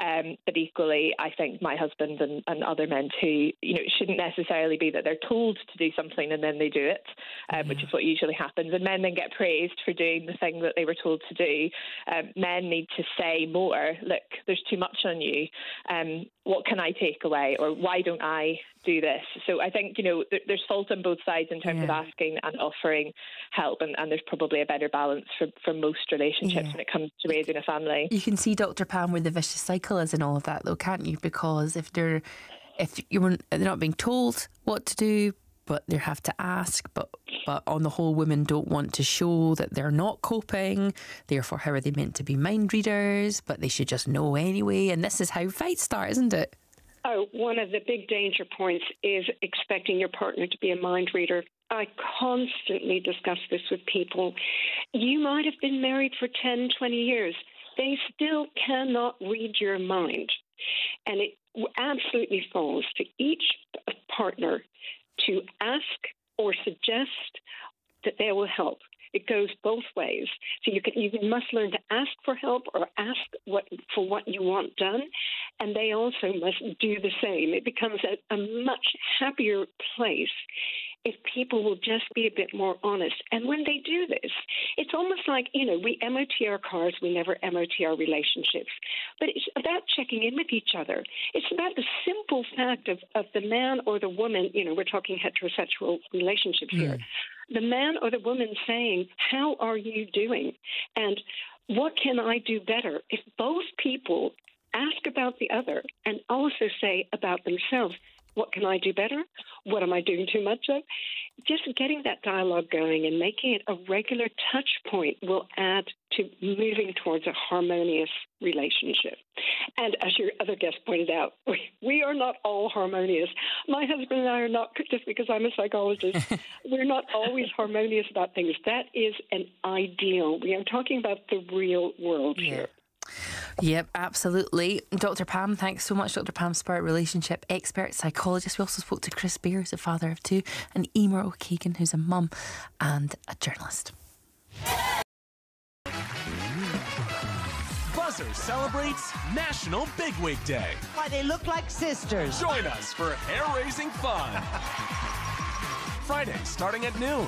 Um, but equally, I think my husband and, and other men too, you know, it shouldn't necessarily be that they're told to do something and then they do it, um, which is what usually happens. And men then get praised for doing the thing that they were told to do. Um, men need to say more, look, there's too much on you. Um, what can I take away? Or why don't I do this? So I think, you know, there, there's fault on both sides in terms of asking and offering help. And, and there's probably a better balance for, for most relationships Yeah. when it comes to raising a family. You can see Dr. Pam where the vicious cycle is in all of that, though, can't you? Because if they're if you were they're not being told what to do, but they have to ask, but but on the whole, women don't want to show that they're not coping. Therefore, how are they meant to be mind readers? But they should just know anyway. And this is how fights start, isn't it? Oh, one of the big danger points is expecting your partner to be a mind reader. I constantly discuss this with people. You might have been married for 10, 20 years. They still cannot read your mind. And it absolutely falls to each partner to ask or suggest that they will help. It goes both ways. So you can you must learn to ask for help or ask what for what you want done, and they also must do the same. It becomes a, a much happier place if people will just be a bit more honest. And when they do this, it's almost like, you know, we MOT our cars, we never MOT our relationships. But it's about checking in with each other. It's about the simple fact of, of the man or the woman, you know, we're talking heterosexual relationships here. Hmm. The man or the woman saying, How are you doing? And what can I do better? If both people ask about the other and also say about themselves, what can I do better? What am I doing too much of? Just getting that dialogue going and making it a regular touch point will add to moving towards a harmonious relationship. And as your other guest pointed out, we are not all harmonious. My husband and I are not, just because I'm a psychologist, we're not always harmonious about things. That is an ideal. We are talking about the real world here. Yep, absolutely. Dr. Pam, thanks so much, Dr. Pam Spurr, relationship expert, psychologist. We also spoke to Chris Beers, a father of two, and Emer O'Keegan, who's a mum and a journalist. Buzzer celebrates National Bigwig Day. Why, they look like sisters. Join us for hair raising fun. Friday, starting at noon.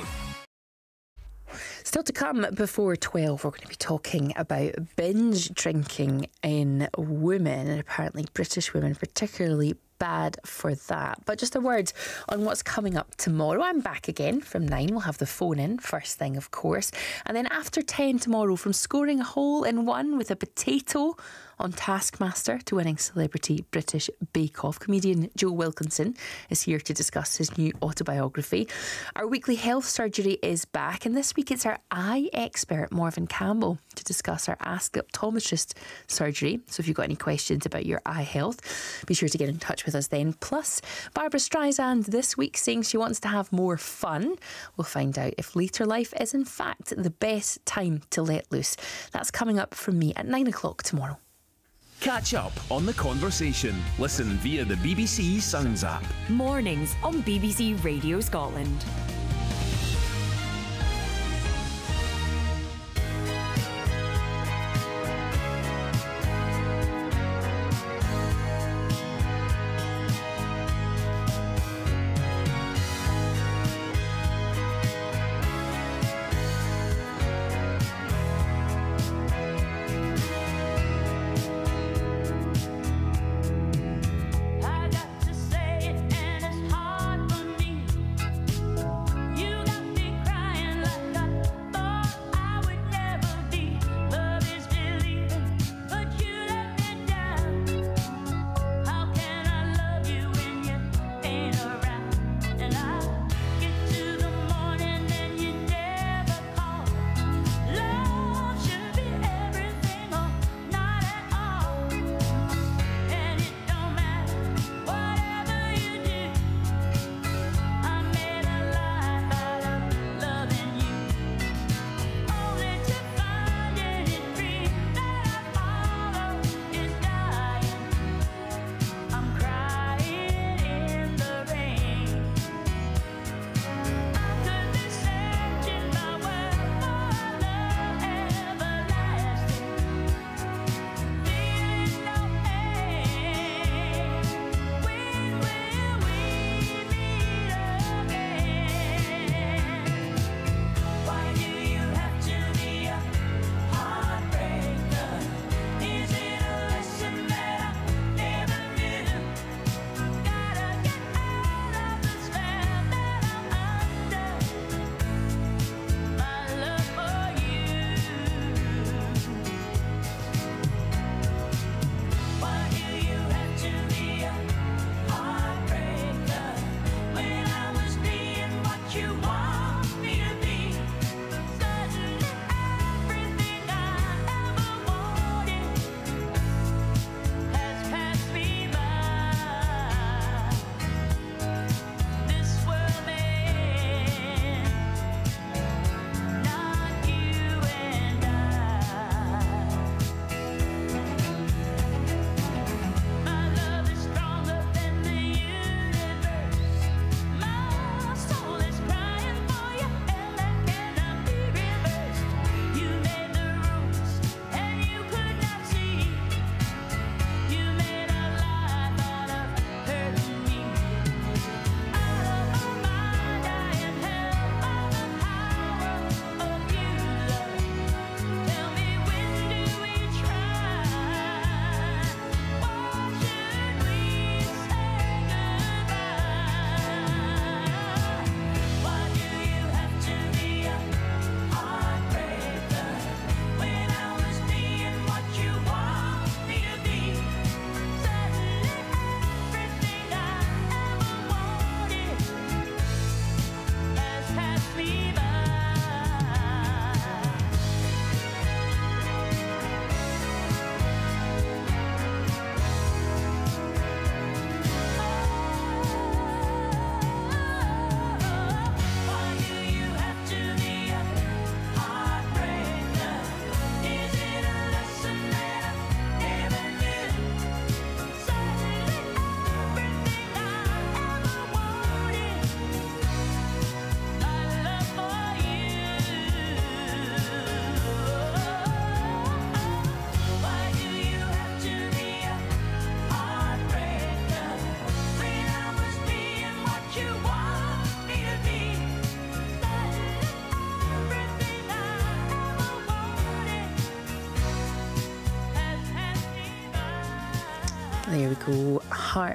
Still to come before 12, we're going to be talking about binge drinking in women, and apparently British women, particularly bad for that. But just a word on what's coming up tomorrow. I'm back again from 9. We'll have the phone in first thing, of course. And then after 10 tomorrow, from scoring a hole in one with a potato on Taskmaster to winning Celebrity British Bake Off, comedian Joe Wilkinson is here to discuss his new autobiography. Our weekly health surgery is back, and this week it's our eye expert, Morven Campbell, to discuss our Ask the Optometrist surgery. So if you've got any questions about your eye health, be sure to get in touch with us then. Plus, Barbra Streisand this week saying she wants to have more fun. We'll find out if later life is in fact the best time to let loose. That's coming up from me at nine o'clock tomorrow. Catch up on the conversation. Listen via the BBC Sounds app. Mornings on BBC Radio Scotland.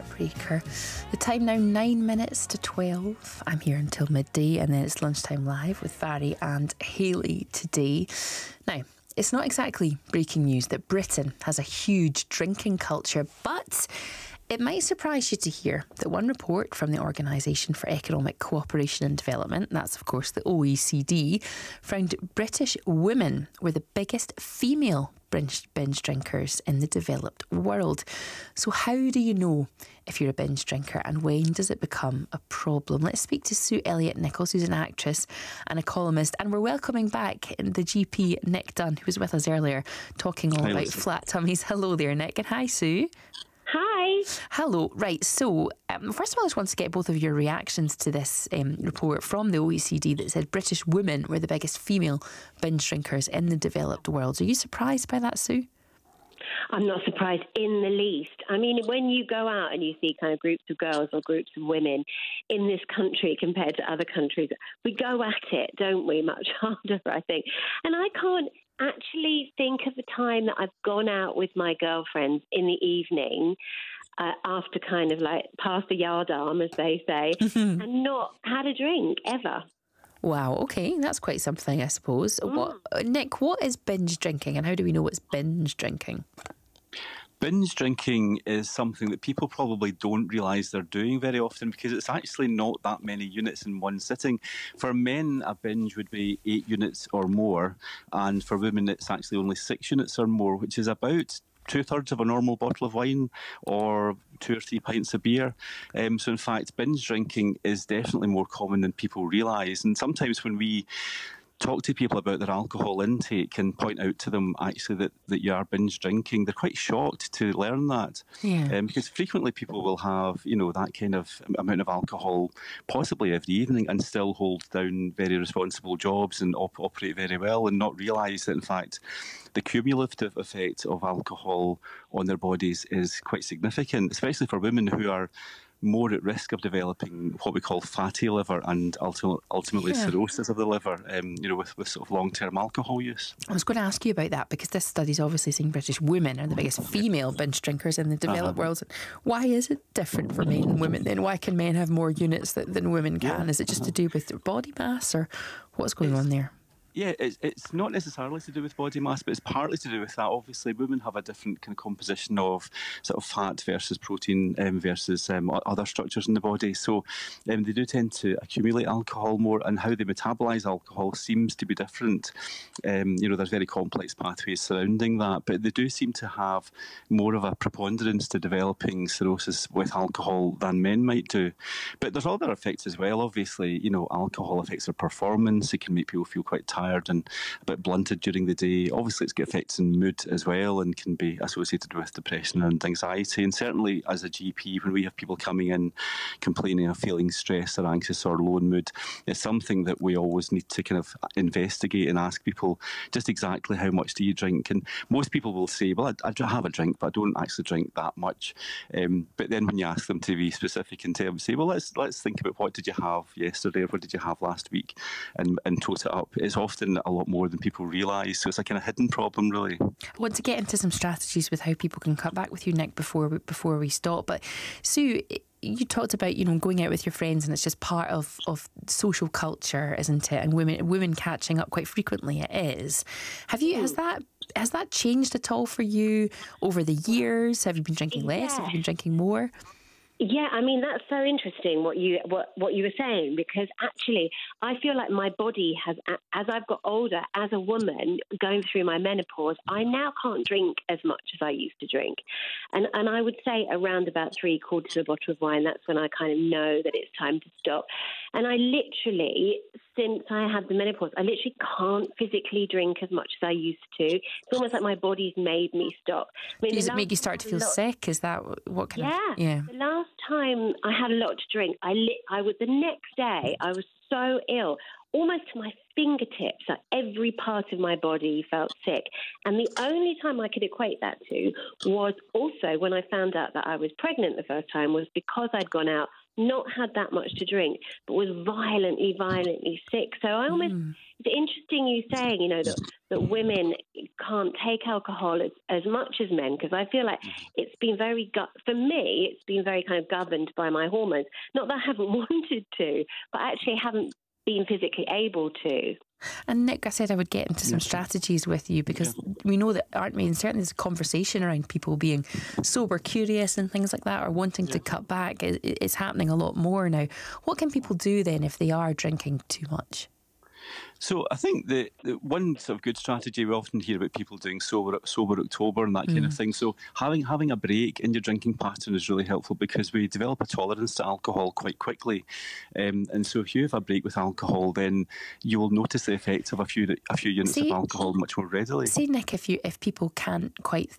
Heartbreaker. The time now nine minutes to 12. I'm here until midday and then it's lunchtime live with Barry and Haley today. Now, it's not exactly breaking news that Britain has a huge drinking culture, but it might surprise you to hear that one report from the Organisation for Economic Cooperation and Development, that's of course the OECD, found British women were the biggest female binge, drinkers in the developed world. So, how do you know if you're a binge drinker and when does it become a problem? Let's speak to Sue Elliott Nicholls, who's an actress and a columnist. And we're welcoming back the GP, Nick Dunn, who was with us earlier, talking all Hi, about flat tummies. Hello there, Nick, and hi, Sue. Hi. Hello. Right. So, um, first of all, I just want to get both of your reactions to this um, report from the OECD that said British women were the biggest female binge drinkers in the developed world. Are you surprised by that, Sue? I'm not surprised in the least. I mean, when you go out and you see kind of groups of girls or groups of women in this country compared to other countries, we go at it, don't we? Much harder, I think. And I can't actually think of a time that I've gone out with my girlfriends in the evening. Uh, after kind of like past the yard arm, as they say, and not had a drink ever. Wow. Okay, that's quite something, I suppose. What, uh, Nick? What is binge drinking, and how do we know it's binge drinking? Binge drinking is something that people probably don't realise they're doing very often because it's actually not that many units in one sitting. For men, a binge would be eight units or more, and for women, it's actually only six units or more, which is about two thirds of a normal bottle of wine or two or three pints of beer. Um, so, in fact, binge drinking is definitely more common than people realise. And sometimes when we talk to people about their alcohol intake and point out to them actually that, that you are binge drinking, they're quite shocked to learn that. Yeah. Um, because frequently people will have, you know, that kind of amount of alcohol possibly every evening and still hold down very responsible jobs and op- operate very well and not realise that in fact the cumulative effect of alcohol on their bodies is quite significant, especially for women who are more at risk of developing what we call fatty liver and ulti- ultimately Yeah. cirrhosis of the liver, um, you know, with, with sort of long-term alcohol use. I was going to ask you about that because this study's obviously saying British women are the biggest female binge drinkers in the developed Uh-huh. world. Why is it different for men and women then? Why can men have more units that, than women can? Is it just to do with their body mass or what's going on there? Yeah, it's, it's not necessarily to do with body mass, but it's partly to do with that. Obviously, women have a different kind of composition of sort of fat versus protein um, versus um, other structures in the body. So um, they do tend to accumulate alcohol more, and how they metabolize alcohol seems to be different. Um, you know, there's very complex pathways surrounding that, but they do seem to have more of a preponderance to developing cirrhosis with alcohol than men might do. But there's other effects as well. Obviously, you know, alcohol affects their performance. It can make people feel quite tired and a bit blunted during the day. Obviously, it's got effects in mood as well and can be associated with depression and anxiety. And certainly, as a GP, when we have people coming in complaining of feeling stressed or anxious or low in mood, it's something that we always need to kind of investigate and ask people just exactly how much do you drink. And most people will say, well, I, I have a drink, but I don't actually drink that much. Um, but then when you ask them to be specific and tell them, say, well, let's let's think about what did you have yesterday or what did you have last week, and and tot it up. It's often a lot more than people realise. So it's a kind of hidden problem, really. I want to get into some strategies with how people can cut back with you, Nick, before we, before we stop. But Sue, you talked about you know going out with your friends, and it's just part of, of social culture, isn't it? And women women catching up quite frequently. It is. Have you has hmm. that has that changed at all for you over the years? Have you been drinking less? Have you been drinking more? Yeah, I mean that's so interesting what you what what you were saying because actually I feel like my body has as I've got older as a woman going through my menopause I now can't drink as much as I used to drink, and and I would say around about three quarters of a bottle of wine that's when I kind of know that it's time to stop, and I literally since I had the menopause I literally can't physically drink as much as I used to. It's almost like my body's made me stop. I mean, Does it make you start to feel lot- sick? Is that what kind yeah. of yeah? The last time I had a lot to drink, I lit. I was the next day. I was so ill, almost to my fingertips. Like every part of my body felt sick, and the only time I could equate that to was also when I found out that I was pregnant the first time. Was because I'd gone out, not had that much to drink, but was violently, violently sick. So I almost. Hmm. It's interesting you saying, you know, that that women can't take alcohol as, as much as men because I feel like hmm. it's been very, for me, it's been very kind of governed by my hormones. Not that I haven't wanted to, but I actually haven't been physically able to. And Nick, I said I would get into some strategies with you because we know that, aren't we? And certainly there's a conversation around people being sober curious and things like that or wanting to cut back. It, it- it's happening a lot more now. What can people do then if they are drinking too much? So I think the, the one sort of good strategy we often hear about people doing sober sober October and that kind of Mm. thing. So having having a break in your drinking pattern is really helpful because we develop a tolerance to alcohol quite quickly. Um, and so if you have a break with alcohol, then you will notice the effects of a few a few units See- of alcohol much more readily. See, Nick, if you if people can't quite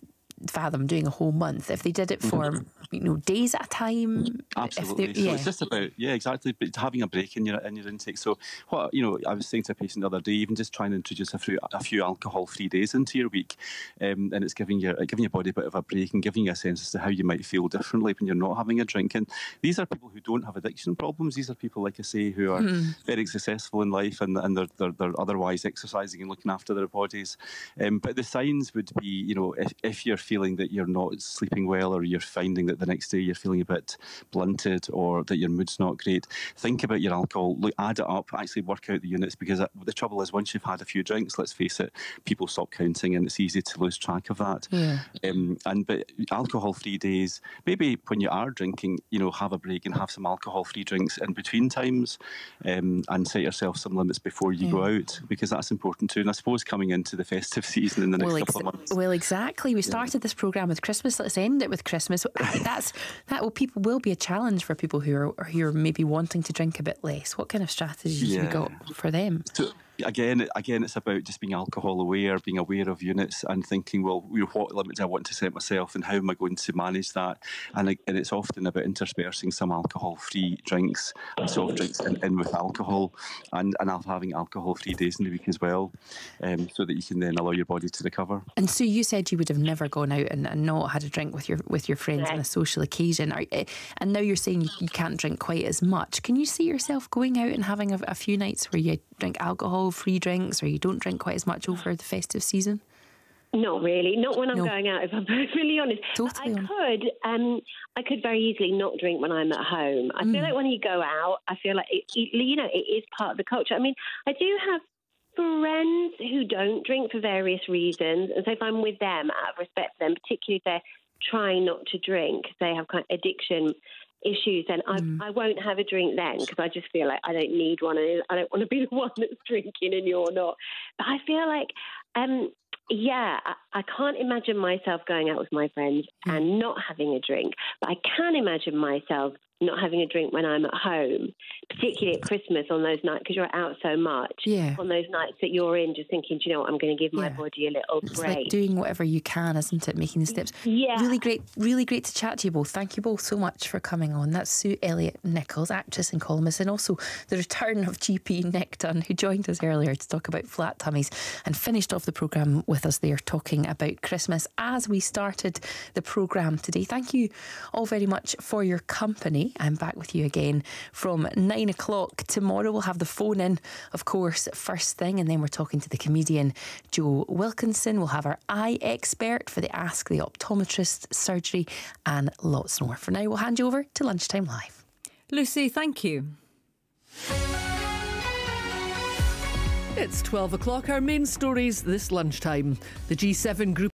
fathom doing a whole month, if they did it for you know days at a time, Absolutely. they- So it's just about yeah, exactly. But having a break in your in your intake. So what you know, I was saying to a patient the other day, even just trying to introduce a few a few alcohol free days into your week, um, and it's giving your giving your body a bit of a break and giving you a sense as to how you might feel differently when you're not having a drink. And these are people who don't have addiction problems. These are people, like I say, who are Hmm. very successful in life and and they're, they're they're otherwise exercising and looking after their bodies. Um, but the signs would be, you know, if if you're feeling that you're not sleeping well or you're finding that the next day you're feeling a bit blunted or that your mood's not great, think about your alcohol. Look, add it up. Actually, work out the units because the trouble is once you've had a few drinks, let's face it, people stop counting and it's easy to lose track of that. Yeah. Um, and but alcohol-free days, maybe when you are drinking, you know, have a break and have some alcohol-free drinks in between times, um, and set yourself some limits before you go out because that's important too. And I suppose coming into the festive season in the next well, couple of months. well, exactly. We started this program with Christmas. Let's end it with Christmas. That's that will people will be a challenge for people who are who are maybe wanting to drink a bit less. What kind of strategies have Yeah. you got for them? So again, again, it's about just being alcohol aware, being aware of units, and thinking, well, you know, what limits I want to set myself, and how am I going to manage that? And, and it's often about interspersing some alcohol-free drinks and soft drinks in, in with alcohol, and and having alcohol-free days in the week as well, um, so that you can then allow your body to recover. And so you said you would have never gone out and, and not had a drink with your with your friends on a social occasion. Eh, and now you're saying you, you can't drink quite as much. Can you see yourself going out and having a, a few nights where you drink alcohol-free drinks or you don't drink quite as much over the festive season? Not really. Not when I'm No. going out. If I'm really honest, But I could. Um, I could very easily not drink when I'm at home. I feel Mm. like when you go out, I feel like it, it- you know it is part of the culture. I mean, I do have friends who don't drink for various reasons, and so if I'm with them out of respect for them, particularly if they're trying not to drink, they have kind of addiction issues, then I, I won't have a drink then because I just feel like I don't need one and I don't want to be the one that's drinking and you're not. But I feel like, um, yeah, I, I can't imagine myself going out with my friends hmm. and not having a drink, but I can imagine myself not having a drink when I'm at home, particularly at Christmas on those nights because you're out so much. Yeah. On those nights that you're in, just thinking, do you know what, I'm going to give my body a little It's break. like doing whatever you can, isn't it? Making the steps. Yeah. Really great, really great to chat to you both. Thank you both so much for coming on. That's Sue Elliott Nicholls, actress and columnist, and also the return of GP Nick Dunn, who joined us earlier to talk about flat tummies and finished off the programme with us there talking about Christmas as we started the programme today. Thank you all very much for your company. I'm back with you again from nine o'clock tomorrow. We'll have the phone in, of course, first thing, and then we're talking to the comedian Joe Wilkinson. We'll have our eye expert for the Ask the Optometrist surgery and lots more. For now, we'll hand you over to Lunchtime Live. Lucy, thank you. It's 12 o'clock. Our main stories this lunchtime. The G7 group.